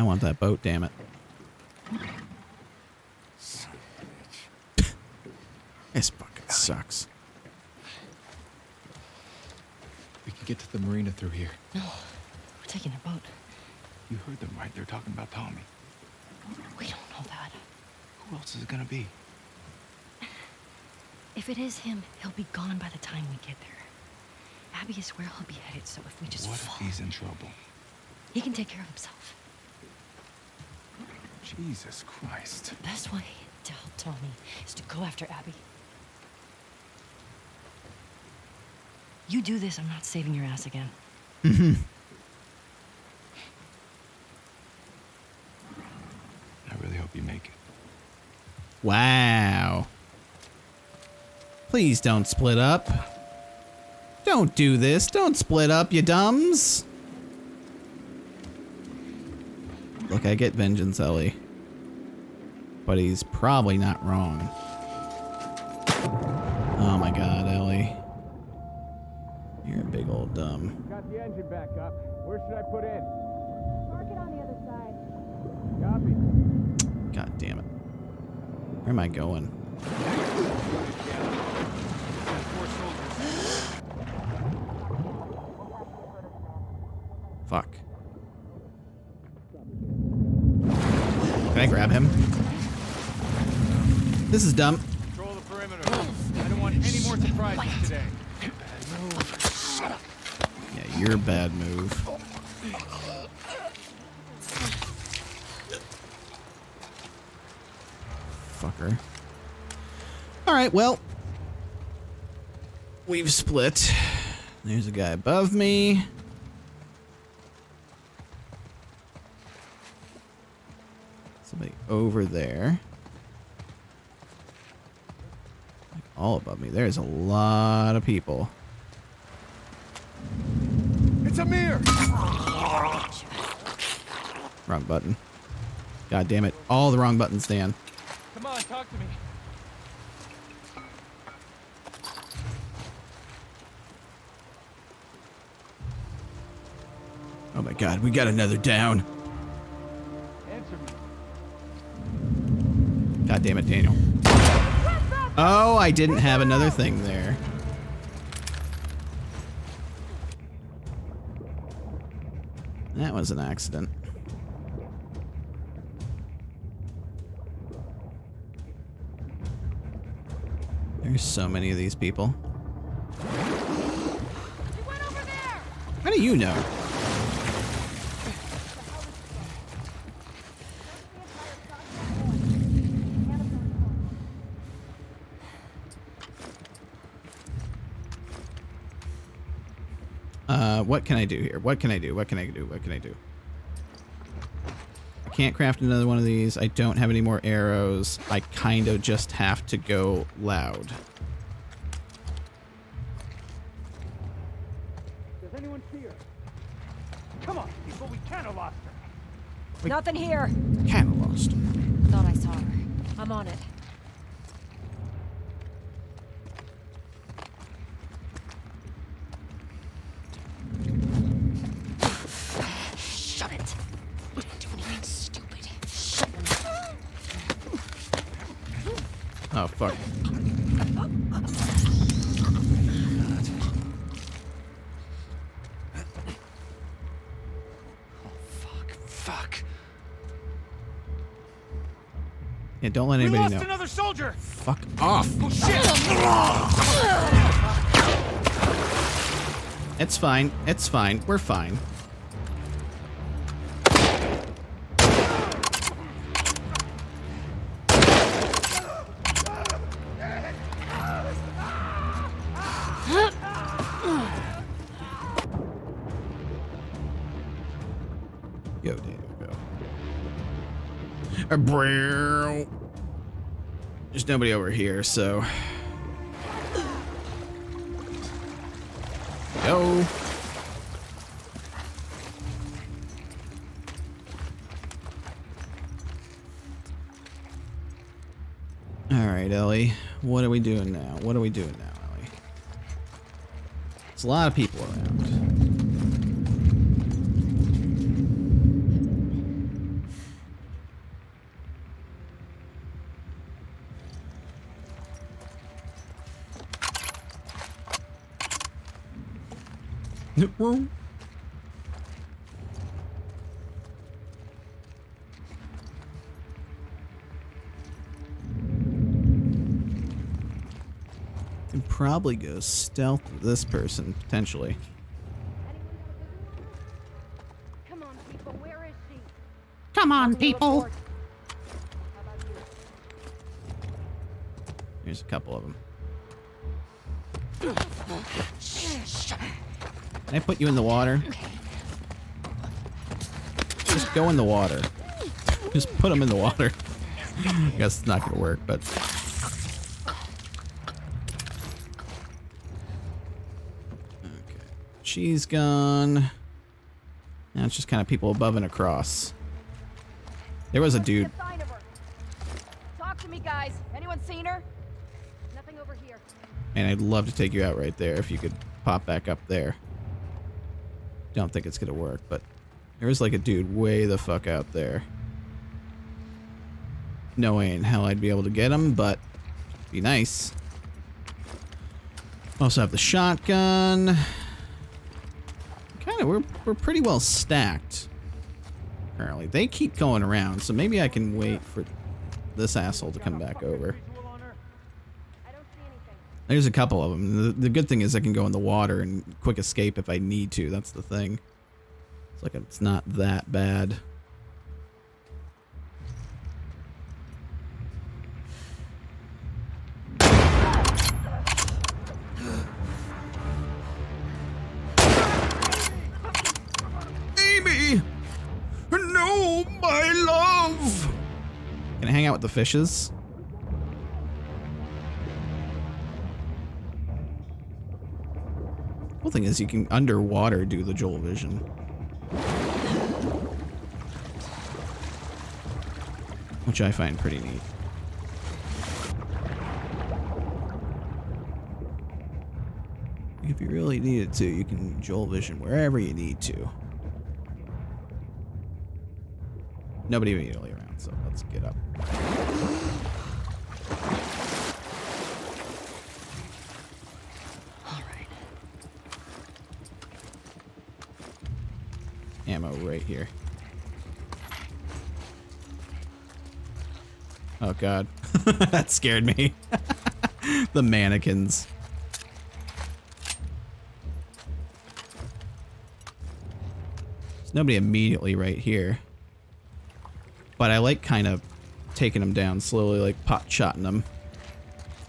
I want that boat, damn it. this fucking sucks. We can get to the marina through here. No, We're taking a boat. You heard them right. They're talking about Tommy. We don't know that. Who else is it gonna be? If it is him, he'll be gone by the time we get there. Abby is where he'll be headed, so if we just what if he's in trouble? he can take care of himself. Jesus Christ. The best way to help Tommy is to go after Abby. You do this, I'm not saving your ass again. Mm-hmm. I really hope you make it. Wow. Please don't split up. Don't do this. Don't split up, you dumbs. Look, I get vengeance, Ellie. But he's probably not wrong. Oh my god, Ellie. You're a big old dumb. Got the engine back up. Where should I put in? Park it on the other side. Copy. God damn it. Where am I going? Fuck. Can I grab him? This is dumb. Control the perimeter. I don't want any more surprises today. Yeah, you're a bad move. Alright, well. We've split. There's a guy above me. Somebody over there. All above me. There's a lot of people. It's a mirror. Wrong button. God damn it. All the wrong buttons, Dan. Come on, talk to me. Oh my god, we got another down. God damn it, Daniel. Oh, I didn't have another thing there. That was an accident. There's so many of these people. How do you know? What can I do here? What can I do? What can I do? What can I do? I can't craft another one of these. I don't have any more arrows. I kind of just have to go loud. Does anyone see her? Come on, people, we can't have lost her. Nothing here. Kind of lost. Thought I saw her. I'm on it. Yeah, don't let We anybody lost know. another soldier! Fuck off. Oh shit! It's fine. It's fine. We're fine. Go, Daniel, go. Uh, brow. There's nobody over here, so. Go. All right, Ellie. What are we doing now? What are we doing now, Ellie? There's a lot of people around. Whoa. Can probably go stealth with this person potentially. Come on, people. Where is she? Come on, people. report. How about you? Here's a couple of them. Can I put you in the water? Just go in the water. Just put them in the water. I guess it's not gonna work, but. Okay. She's gone. Now it's just kind of people above and across. There was a dude. A sign of her. Talk to me, guys. Anyone seen her? Nothing over here. And I'd love to take you out right there if you could pop back up there. Don't think it's gonna work, but there is like a dude way the fuck out there. No way in hell I'd be able to get him, but be nice. Also have the shotgun. Kind of, we're we're pretty well stacked. Apparently, they keep going around, so maybe I can wait for this asshole to come back over. Visual on her? I don't see anything. There's a couple of them. The, the good thing is I can go in the water and quick escape if I need to. That's the thing. It's like it's not that bad. Amy! No, my love! Can I hang out with the fishes? Cool thing is you can underwater do the Joel vision. Which I find pretty neat. If you really needed to, you can Joel vision wherever you need to. Nobody immediately around, so let's get up. All right. Ammo right here. Oh god. that scared me. the mannequins. There's nobody immediately right here. But I like kind of taking them down slowly, like pot shotting them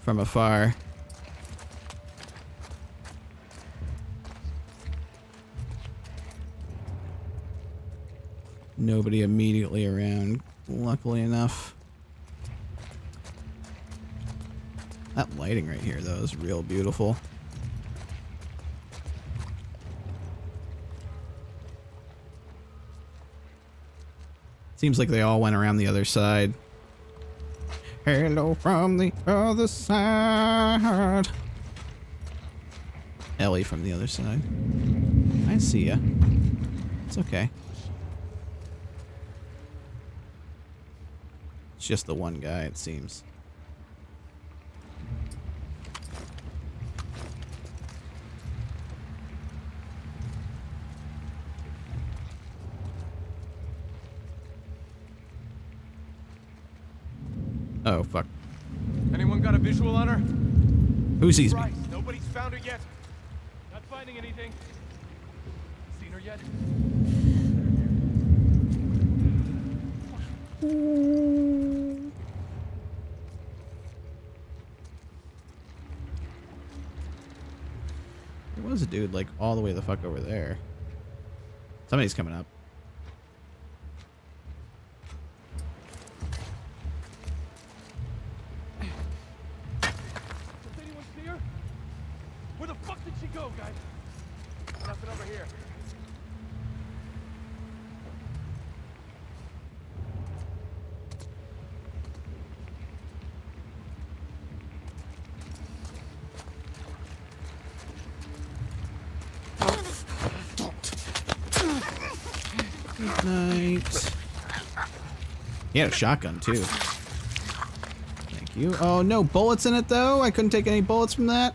from afar. Nobody immediately around, luckily enough. That lighting right here, though, is real beautiful. Seems like they all went around the other side. Hello from the other side. Ellie from the other side. I see ya. It's okay. It's just the one guy, it seems. Oh, fuck. Anyone got a visual on her? Who sees me? Nobody's found her yet. Not finding anything. Seen her yet? There was a dude, like, all the way the fuck over there. Somebody's coming up. He had a shotgun, too. Thank you. Oh, no bullets in it, though? I couldn't take any bullets from that?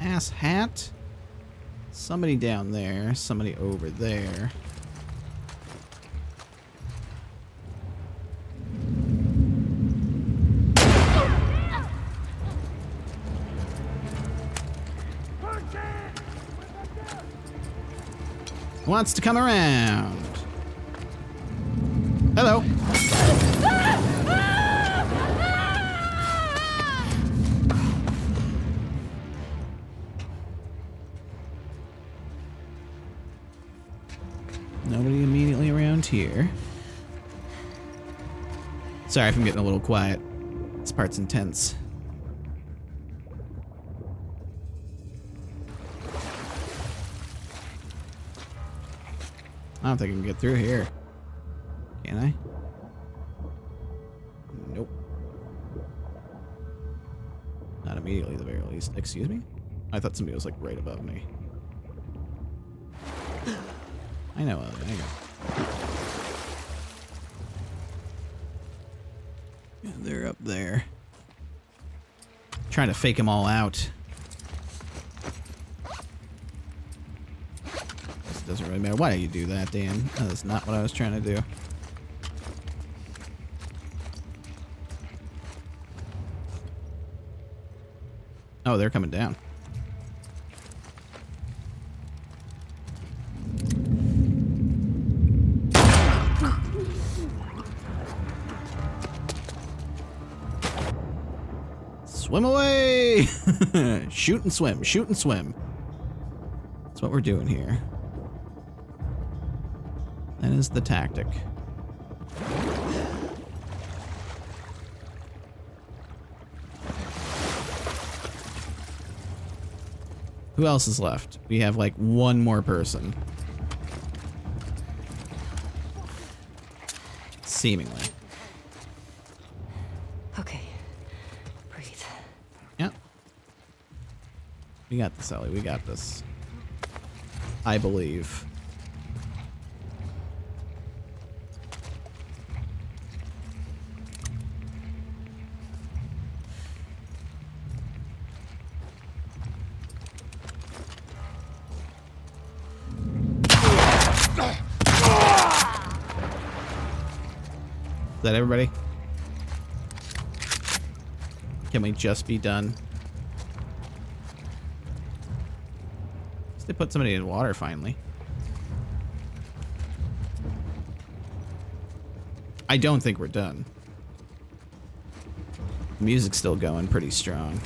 Ass hat. Somebody down there. Somebody over there. Wants to come around. Here. Sorry if I'm getting a little quiet. This part's intense. I don't think I can get through here. Can I? Nope. Not immediately, at the very least. Excuse me? I thought somebody was like right above me. I know, I know. They're up there. Trying to fake them all out. This doesn't really matter. Why do you do that, Dan? That's not what I was trying to do. Oh, they're coming down. Shoot and swim, shoot and swim. That's what we're doing here. That is the tactic. Who else is left? We have like one more person. Seemingly. We got this, Ellie. We got this. I believe. Is that everybody? Can we just be done? Put somebody in water finally. I don't think we're done. The music's still going pretty strong.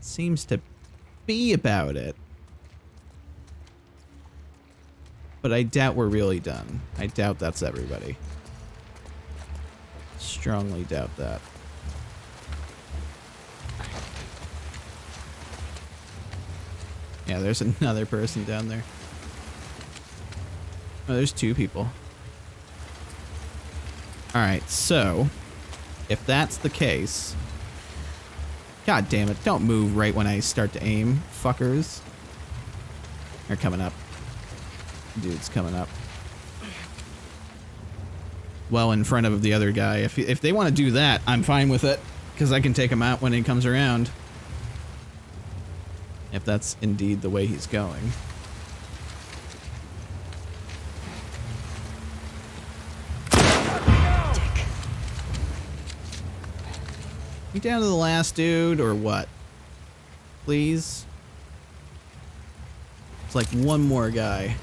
Seems to be about it. But I doubt we're really done. I doubt that's everybody. Strongly doubt that. Yeah, there's another person down there. Oh, there's two people. Alright, so... If that's the case... God damn it, don't move right when I start to aim, fuckers. They're coming up. Dude's coming up. Well in front of the other guy. If, if they want to do that, I'm fine with it. Because I can take him out when he comes around. If that's indeed the way he's going. You down to the last dude or what? Please? It's like one more guy.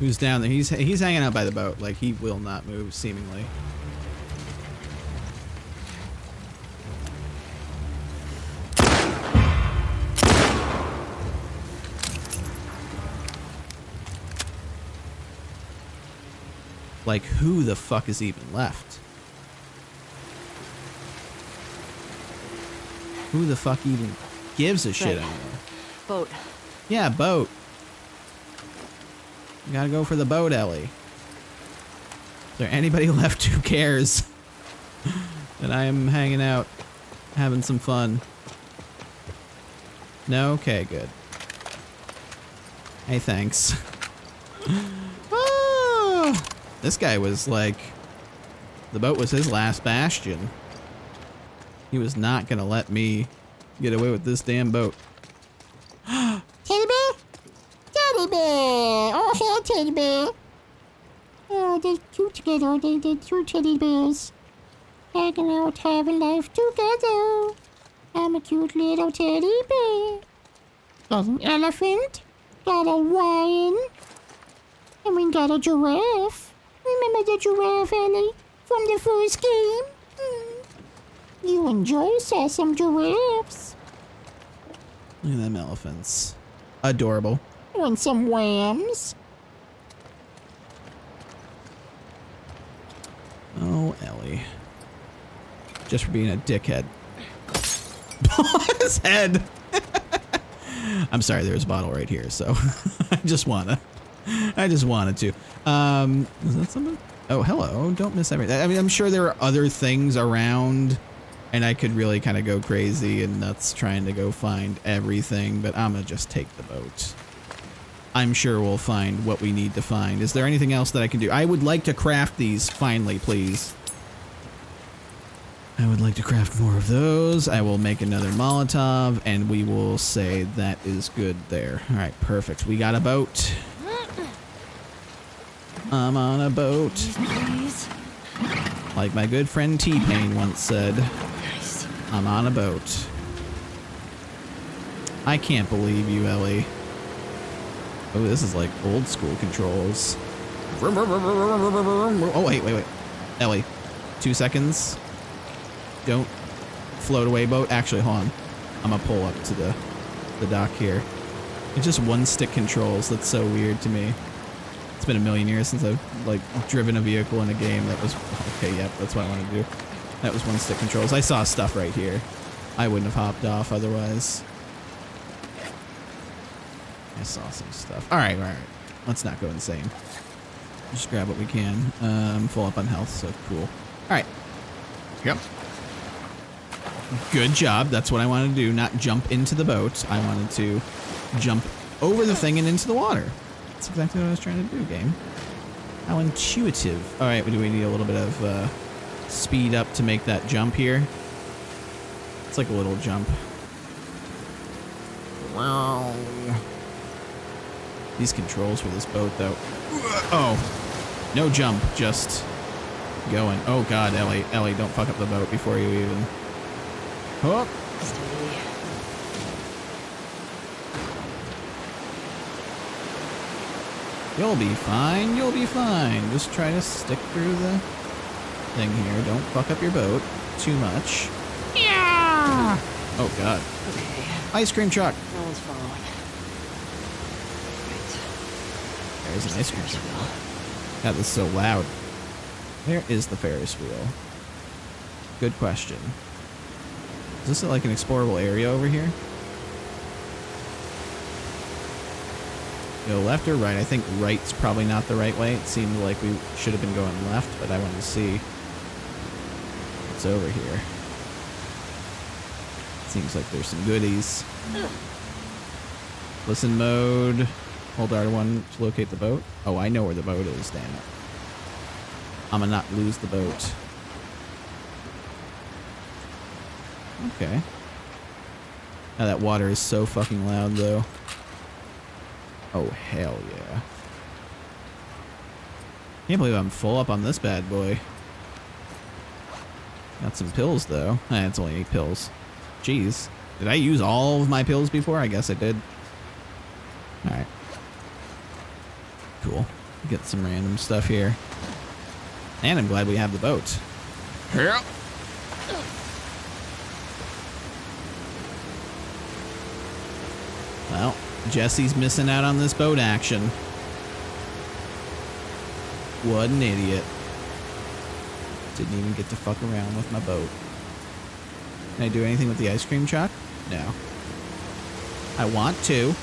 Who's down there? He's he's hanging out by the boat. Like he will not move, seemingly. Like who the fuck is even left? Who the fuck even gives a shit Right. anymore? Boat. Yeah, boat. Gotta go for the boat, Ellie. Is there anybody left who cares that I am hanging out, having some fun? No? Okay, good. Hey, thanks. Ah, this guy was like, the boat was his last bastion. He was not gonna let me get away with this damn boat. Teddy bear? Teddy bear! Oh, hey, teddy bear! Oh, they're cute together. They, they're two teddy bears. Hanging out, having life together. I'm a cute little teddy bear. Got an elephant. Got a lion. And we got a giraffe. Remember the giraffe, Ellie? From the first game? Hmm. You and saw some giraffes. Look at them elephants. Adorable. Want some whams? Oh, Ellie. Just for being a dickhead. His head. I'm sorry, there's a bottle right here, so I just wanna. I just wanted to. Um, is that something? Oh, hello. Don't miss everything. I mean, I'm sure there are other things around, and I could really kind of go crazy and nuts trying to go find everything, but I'm gonna just take the boat. I'm sure we'll find what we need to find. Is there anything else that I can do? I would like to craft these finally, please. I would like to craft more of those. I will make another Molotov, and we will say that is good there. All right, perfect. We got a boat. I'm on a boat, Please. like my good friend T-Pain once said. Nice. I'm on a boat. I can't believe you, Ellie. Oh, this is like old school controls. Oh, wait, wait, wait. Ellie, two seconds. Don't float away, boat. Actually, hold on. I'm gonna pull up to the, the dock here. It's just one stick controls. That's so weird to me. It's been a million years since I've like driven a vehicle in a game that was okay. Yep, that's what I want to do. That was one stick controls. I saw stuff right here. I wouldn't have hopped off otherwise. I saw some stuff. All right, all right. Let's not go insane. Just grab what we can. Um, full up on health, so cool. All right. Yep. Good job. That's what I wanted to do. Not jump into the boat. I wanted to jump over the thing and into the water. That's exactly what I was trying to do, game. How intuitive. All right, do we need a little bit of uh, speed up to make that jump here? It's like a little jump. Wow. These controls for this boat, though. Oh, no jump, just going. Oh God, Ellie, Ellie, don't fuck up the boat before you even. Oh, you'll be fine. You'll be fine. Just try to stick through the thing here. Don't fuck up your boat too much. Yeah. Oh God, Okay, ice cream truck. no one's. There's an ice cream truck. This is so loud. Where is the Ferris wheel? Good question. Is this like an explorable area over here? Go left or right? I think right's probably not the right way. It seemed like we should have been going left, but I wanted to see what's over here. Seems like there's some goodies. Listen mode. Hold R1 to locate the boat. Oh, I know where the boat is, damn it. I'm gonna not lose the boat. Okay. Now that water is so fucking loud, though. Oh, hell yeah. Can't believe I'm full up on this bad boy. Got some pills, though. Eh, it's only eight pills. Jeez. Did I use all of my pills before? I guess I did. Alright. Cool. Get some random stuff here. And I'm glad we have the boat. Yep. Well, Jesse's missing out on this boat action. What an idiot. Didn't even get to fuck around with my boat. Can I do anything with the ice cream truck? No. I want to.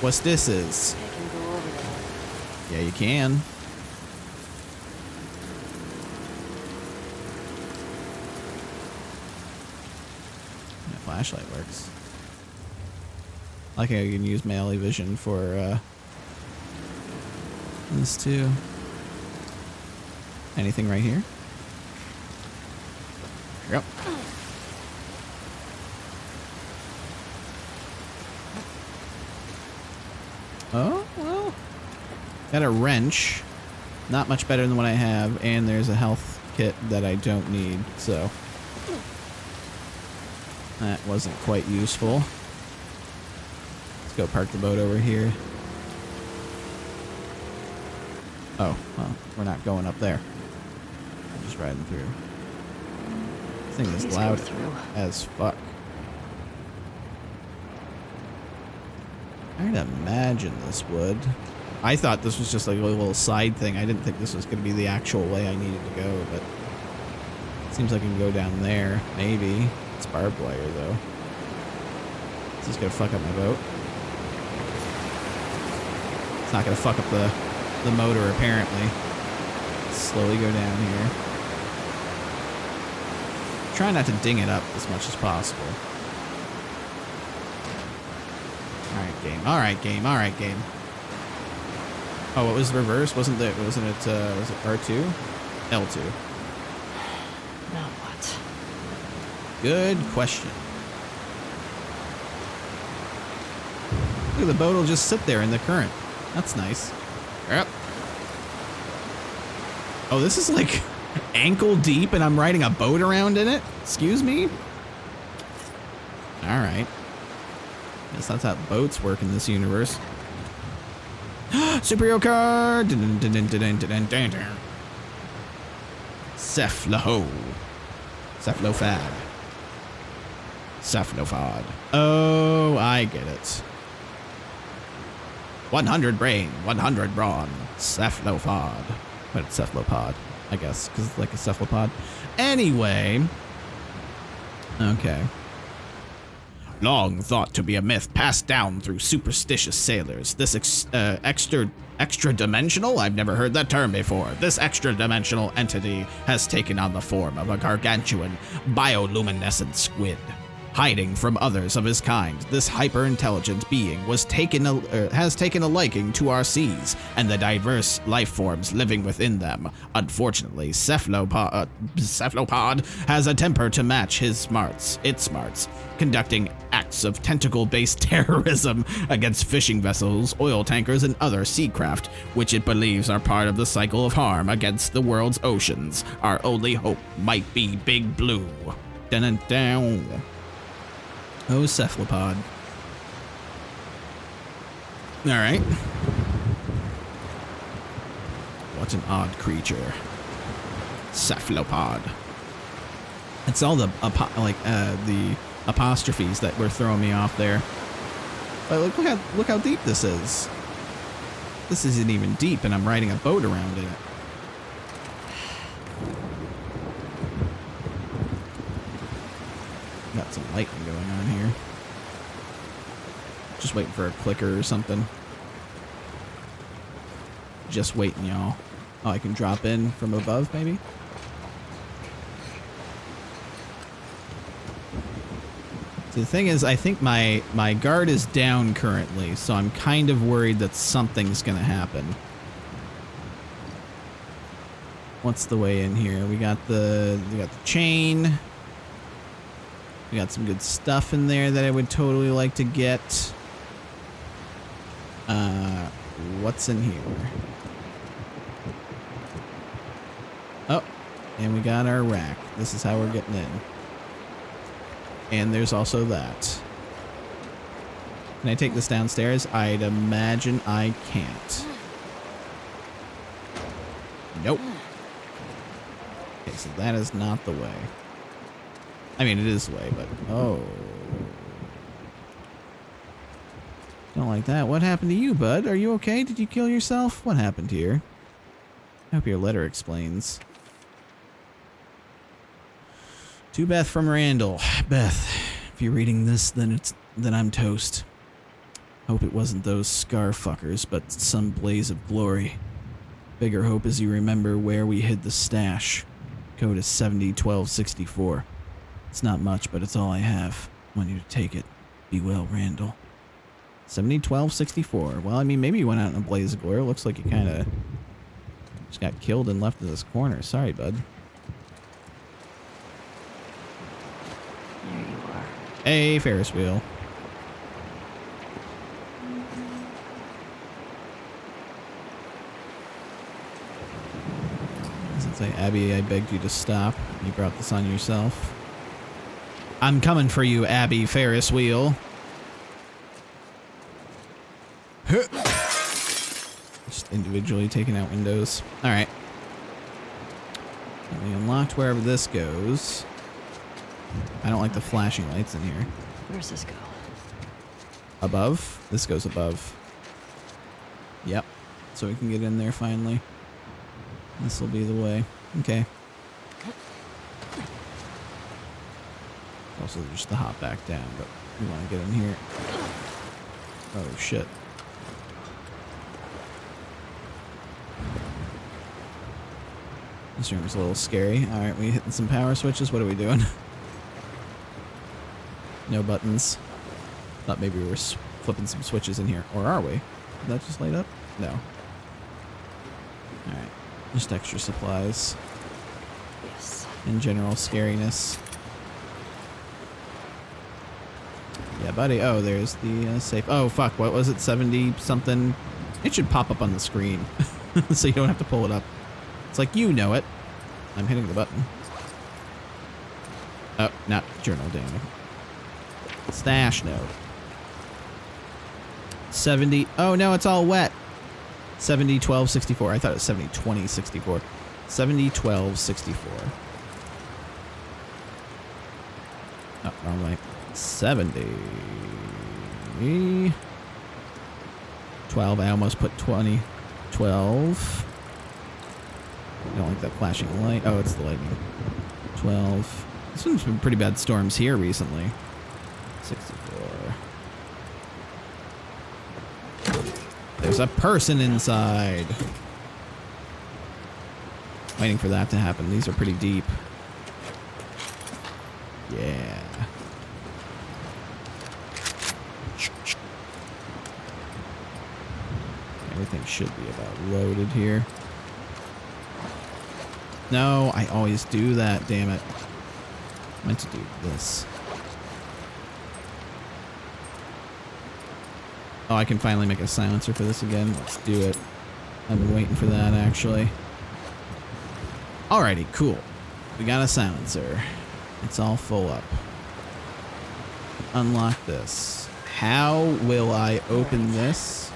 What's this is? I can go over there. Yeah, you can. Flashlight works. I like how you can use melee vision for uh, this too. Anything right here? Yep. Oh, well. Got a wrench. Not much better than what I have. And there's a health kit that I don't need, so. That wasn't quite useful. Let's go park the boat over here. Oh, well, we're not going up there. I'm just riding through. This thing is loud as fuck. I'd imagine this would. I thought this was just like a little side thing. I didn't think this was going to be the actual way I needed to go, but it seems like I can go down there. Maybe. It's barbed wire, though. This is going to fuck up my boat? It's not going to fuck up the, the motor, apparently. Slowly go down here. Try not to ding it up as much as possible. Alright, game. Alright, game. Alright, game. Oh, what was the reverse? Wasn't the wasn't it uh was it R two? L two. Now what? Good question. Look, the boat will just sit there in the current. That's nice. Yep. Oh, this is like ankle deep and I'm riding a boat around in it? Excuse me? Alright. Guess that's how boats work in this universe. Superhero dun. Cephalo. Cephalofad. Cephalofad. Oh, I get it. 100 brain, 100 brawn, cephalopod. But it's cephalopod, I guess, because it's like a cephalopod. Anyway. Okay. Long thought to be a myth passed down through superstitious sailors. This ex uh, extra extra dimensional? I've never heard that term before. This extra dimensional entity has taken on the form of a gargantuan bioluminescent squid. Hiding from others of his kind, this hyper-intelligent being was taken a, uh, has taken a liking to our seas and the diverse life forms living within them. Unfortunately, Cephalopod, uh, Cephalopod has a temper to match his smarts, its smarts, conducting acts of tentacle-based terrorism against fishing vessels, oil tankers, and other sea craft, which it believes are part of the cycle of harm against the world's oceans. Our only hope might be Big Blue. Dun dun dun. Oh, cephalopod. All right. What an odd creature. Cephalopod. It's all the like uh, the apostrophes that were throwing me off there. But look, look how look how deep this is. This isn't even deep, and I'm riding a boat around in it. Got some lightning going on here. Just waiting for a clicker or something. Just waiting, y'all. Oh, I can drop in from above, maybe? The thing is, I think my, my guard is down currently, so I'm kind of worried that something's gonna happen. What's the way in here? We got the we got the chain. We got some good stuff in there that I would totally like to get. Uh, what's in here? Oh, and we got our rack. This is how we're getting in. And there's also that. Can I take this downstairs? I'd imagine I can't. Nope. Okay, so that is not the way. I mean, it is way, but... Oh. Don't like that. What happened to you, bud? Are you okay? Did you kill yourself? What happened here? I hope your letter explains. To Beth from Randall. Beth, if you're reading this, then it's then I'm toast. Hope it wasn't those scar fuckers, but some blaze of glory. Bigger hope is you remember where we hid the stash. Code is 701264. It's not much, but it's all I have. Want you to take it. Be well, Randall. 701264. Well, I mean, maybe you went out in a blaze of glory. Looks like you kind of just got killed and left in this corner. Sorry, bud. There you are. Hey, Ferris wheel. Say, Abby, I begged you to stop. You brought this on yourself. I'm coming for you, Abby Ferris wheel. Just individually taking out windows. All right. We unlocked wherever this goes. I don't like the flashing lights in here. Where's this go? Above? This goes above. Yep. So we can get in there finally. This will be the way. Okay. Also, just the hop back down, but we want to get in here. Oh, shit. This room is a little scary. Alright, we hitting some power switches. What are we doing? no buttons. Thought maybe we were flipping some switches in here. Or are we? Did that just light up? No. Alright. Just extra supplies. Yes. And general scariness. Buddy. Oh, there's the uh, safe. Oh, fuck. What was it? 70 something? It should pop up on the screen. so you don't have to pull it up. It's like you know it. I'm hitting the button. Oh, not journal, damn it. Stash note. 70. Oh, no, it's all wet. 70, 12, 64. I thought it was 70, 20, 64. 70, 12, 64. Oh, wrong way. 70. 12. I almost put 20. 12. I don't like that flashing light. Oh, it's the lightning. 12. This one's been pretty bad storms here recently. 64. There's a person inside. Waiting for that to happen. These are pretty deep. Everything should be about loaded here. No, I always do that, damn it. I meant to do this. Oh, I can finally make a silencer for this again. Let's do it. I've been waiting for that, actually. Alrighty, cool. We got a silencer. It's all full up. Unlock this. How will I open this?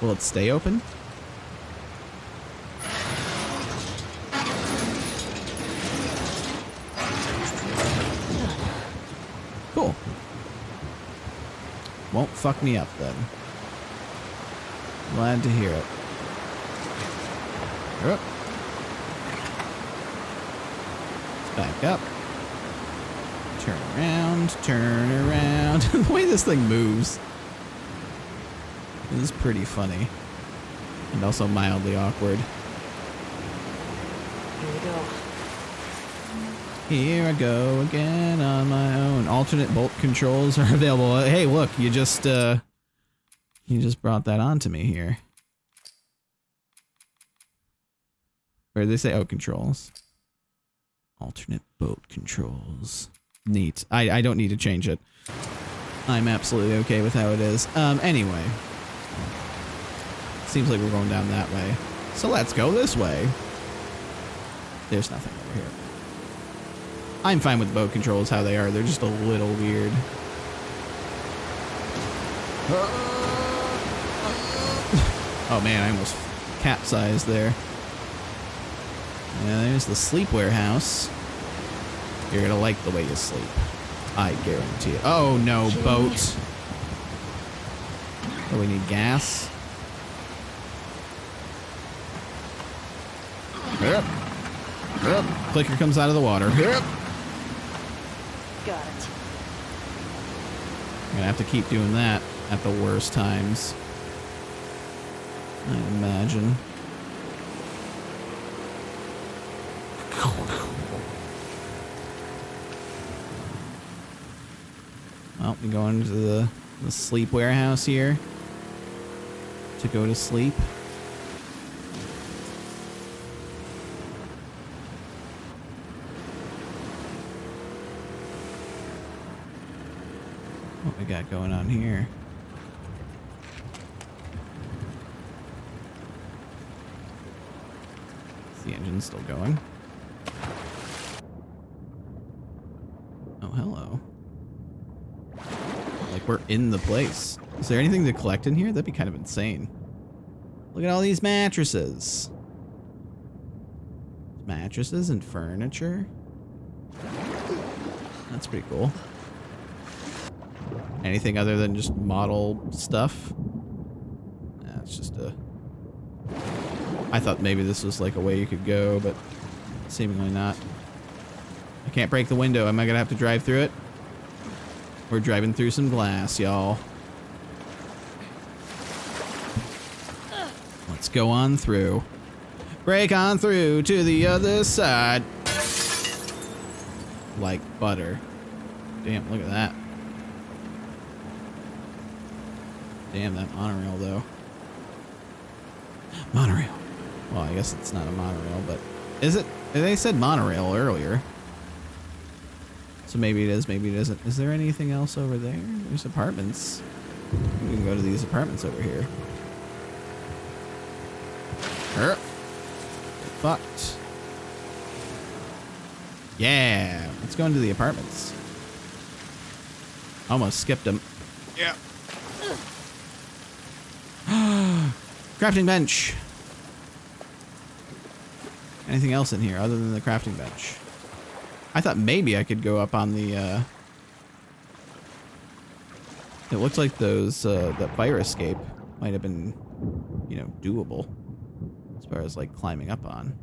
Will it stay open? Cool. Won't fuck me up then. Glad to hear it. Yep. Back up. Turn around, turn around. the way this thing moves is pretty funny. And also mildly awkward. Here we go. Here I go again on my own. Alternate bolt controls are available. Hey, look, you just uh you just brought that on to me here. Where did they say? Oh, controls. Alternate boat controls. Neat. I, I don't need to change it. I'm absolutely okay with how it is. Um, anyway. Seems like we're going down that way. So let's go this way. There's nothing over here. I'm fine with boat controls how they are. They're just a little weird. Oh man, I almost capsized there. Yeah, there's the sleepwear house. You're gonna like the way you sleep. I guarantee it. Oh no, boat. Oh, we need gas. Yep. Yep. Clicker comes out of the water. Yep. Got it. I'm gonna have to keep doing that at the worst times. I imagine. Well, we go into the, the sleep warehouse here to go to sleep. What we going on here? Is the engine still going? Oh, hello. Like we're in the place. Is there anything to collect in here? That'd be kind of insane. Look at all these mattresses. Mattresses and furniture. That's pretty cool. Anything other than just model stuff? Nah, it's just a... I thought maybe this was like a way you could go, but seemingly not. I can't break the window. Am I gonna have to drive through it? We're driving through some glass, y'all. Let's go on through. Break on through to the other side. Like butter. Damn, look at that. Damn, that monorail, though. Monorail. Well, I guess it's not a monorail, but... Is it? They said monorail earlier. So maybe it is, maybe it isn't. Is there anything else over there? There's apartments. We can go to these apartments over here. Er. Fucked. Yeah. Let's go into the apartments. Almost skipped them. Yeah. Crafting bench. Anything else in here other than the crafting bench? I thought maybe I could go up on the, uh... It looks like those uh, that fire escape might have been, you know, doable as far as like climbing up on.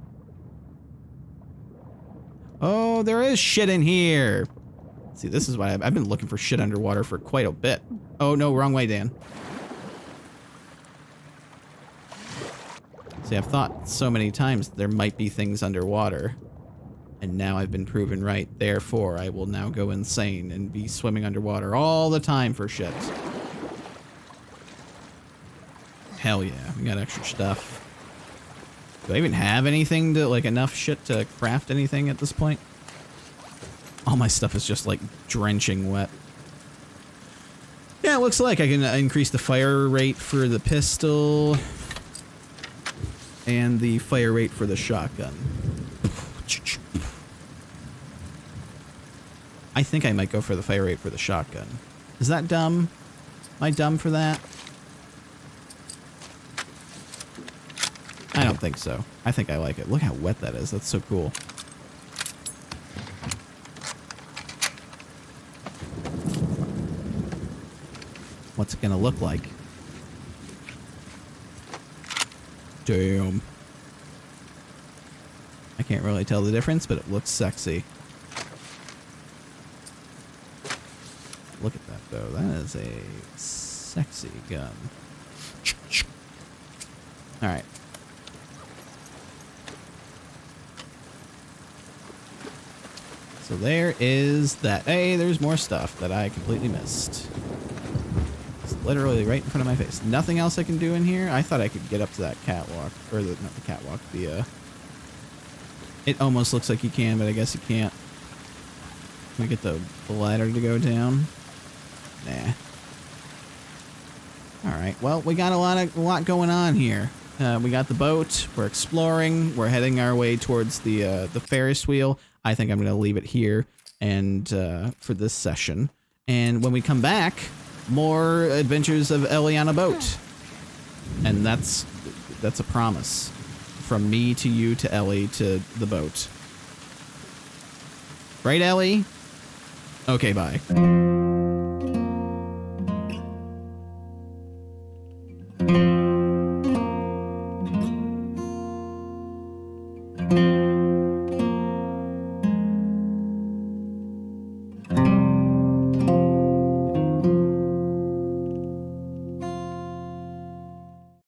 Oh, there is shit in here. See, this is why I've, I've been looking for shit underwater for quite a bit. Oh no, wrong way, Dan. See, I've thought so many times there might be things underwater. And now I've been proven right. Therefore, I will now go insane and be swimming underwater all the time for shit. Hell yeah, we got extra stuff. Do I even have anything to, like, enough shit to craft anything at this point? All my stuff is just, like, drenching wet. Yeah, it looks like I can uh, increase the fire rate for the pistol and the fire rate for the shotgun. I think I might go for the fire rate for the shotgun. Is that dumb? Am I dumb for that? I don't think so. I think I like it. Look how wet that is. That's so cool. What's it gonna look like? Damn. I can't really tell the difference, but it looks sexy. Look at that, though. That is a sexy gun. Alright. So there is that. Hey, there's more stuff that I completely missed. Literally right in front of my face. Nothing else I can do in here? I thought I could get up to that catwalk. Or the, not the catwalk, the, uh... It almost looks like you can, but I guess you can't. Can we get the, the ladder to go down? Nah. Alright, well, we got a lot of a lot going on here. Uh, we got the boat, we're exploring, we're heading our way towards the uh, the Ferris wheel. I think I'm going to leave it here and uh, for this session. And when we come back, more adventures of Ellie on a boat. And that's that's a promise from me to you to Ellie to the boat. Right, Ellie? Okay, bye.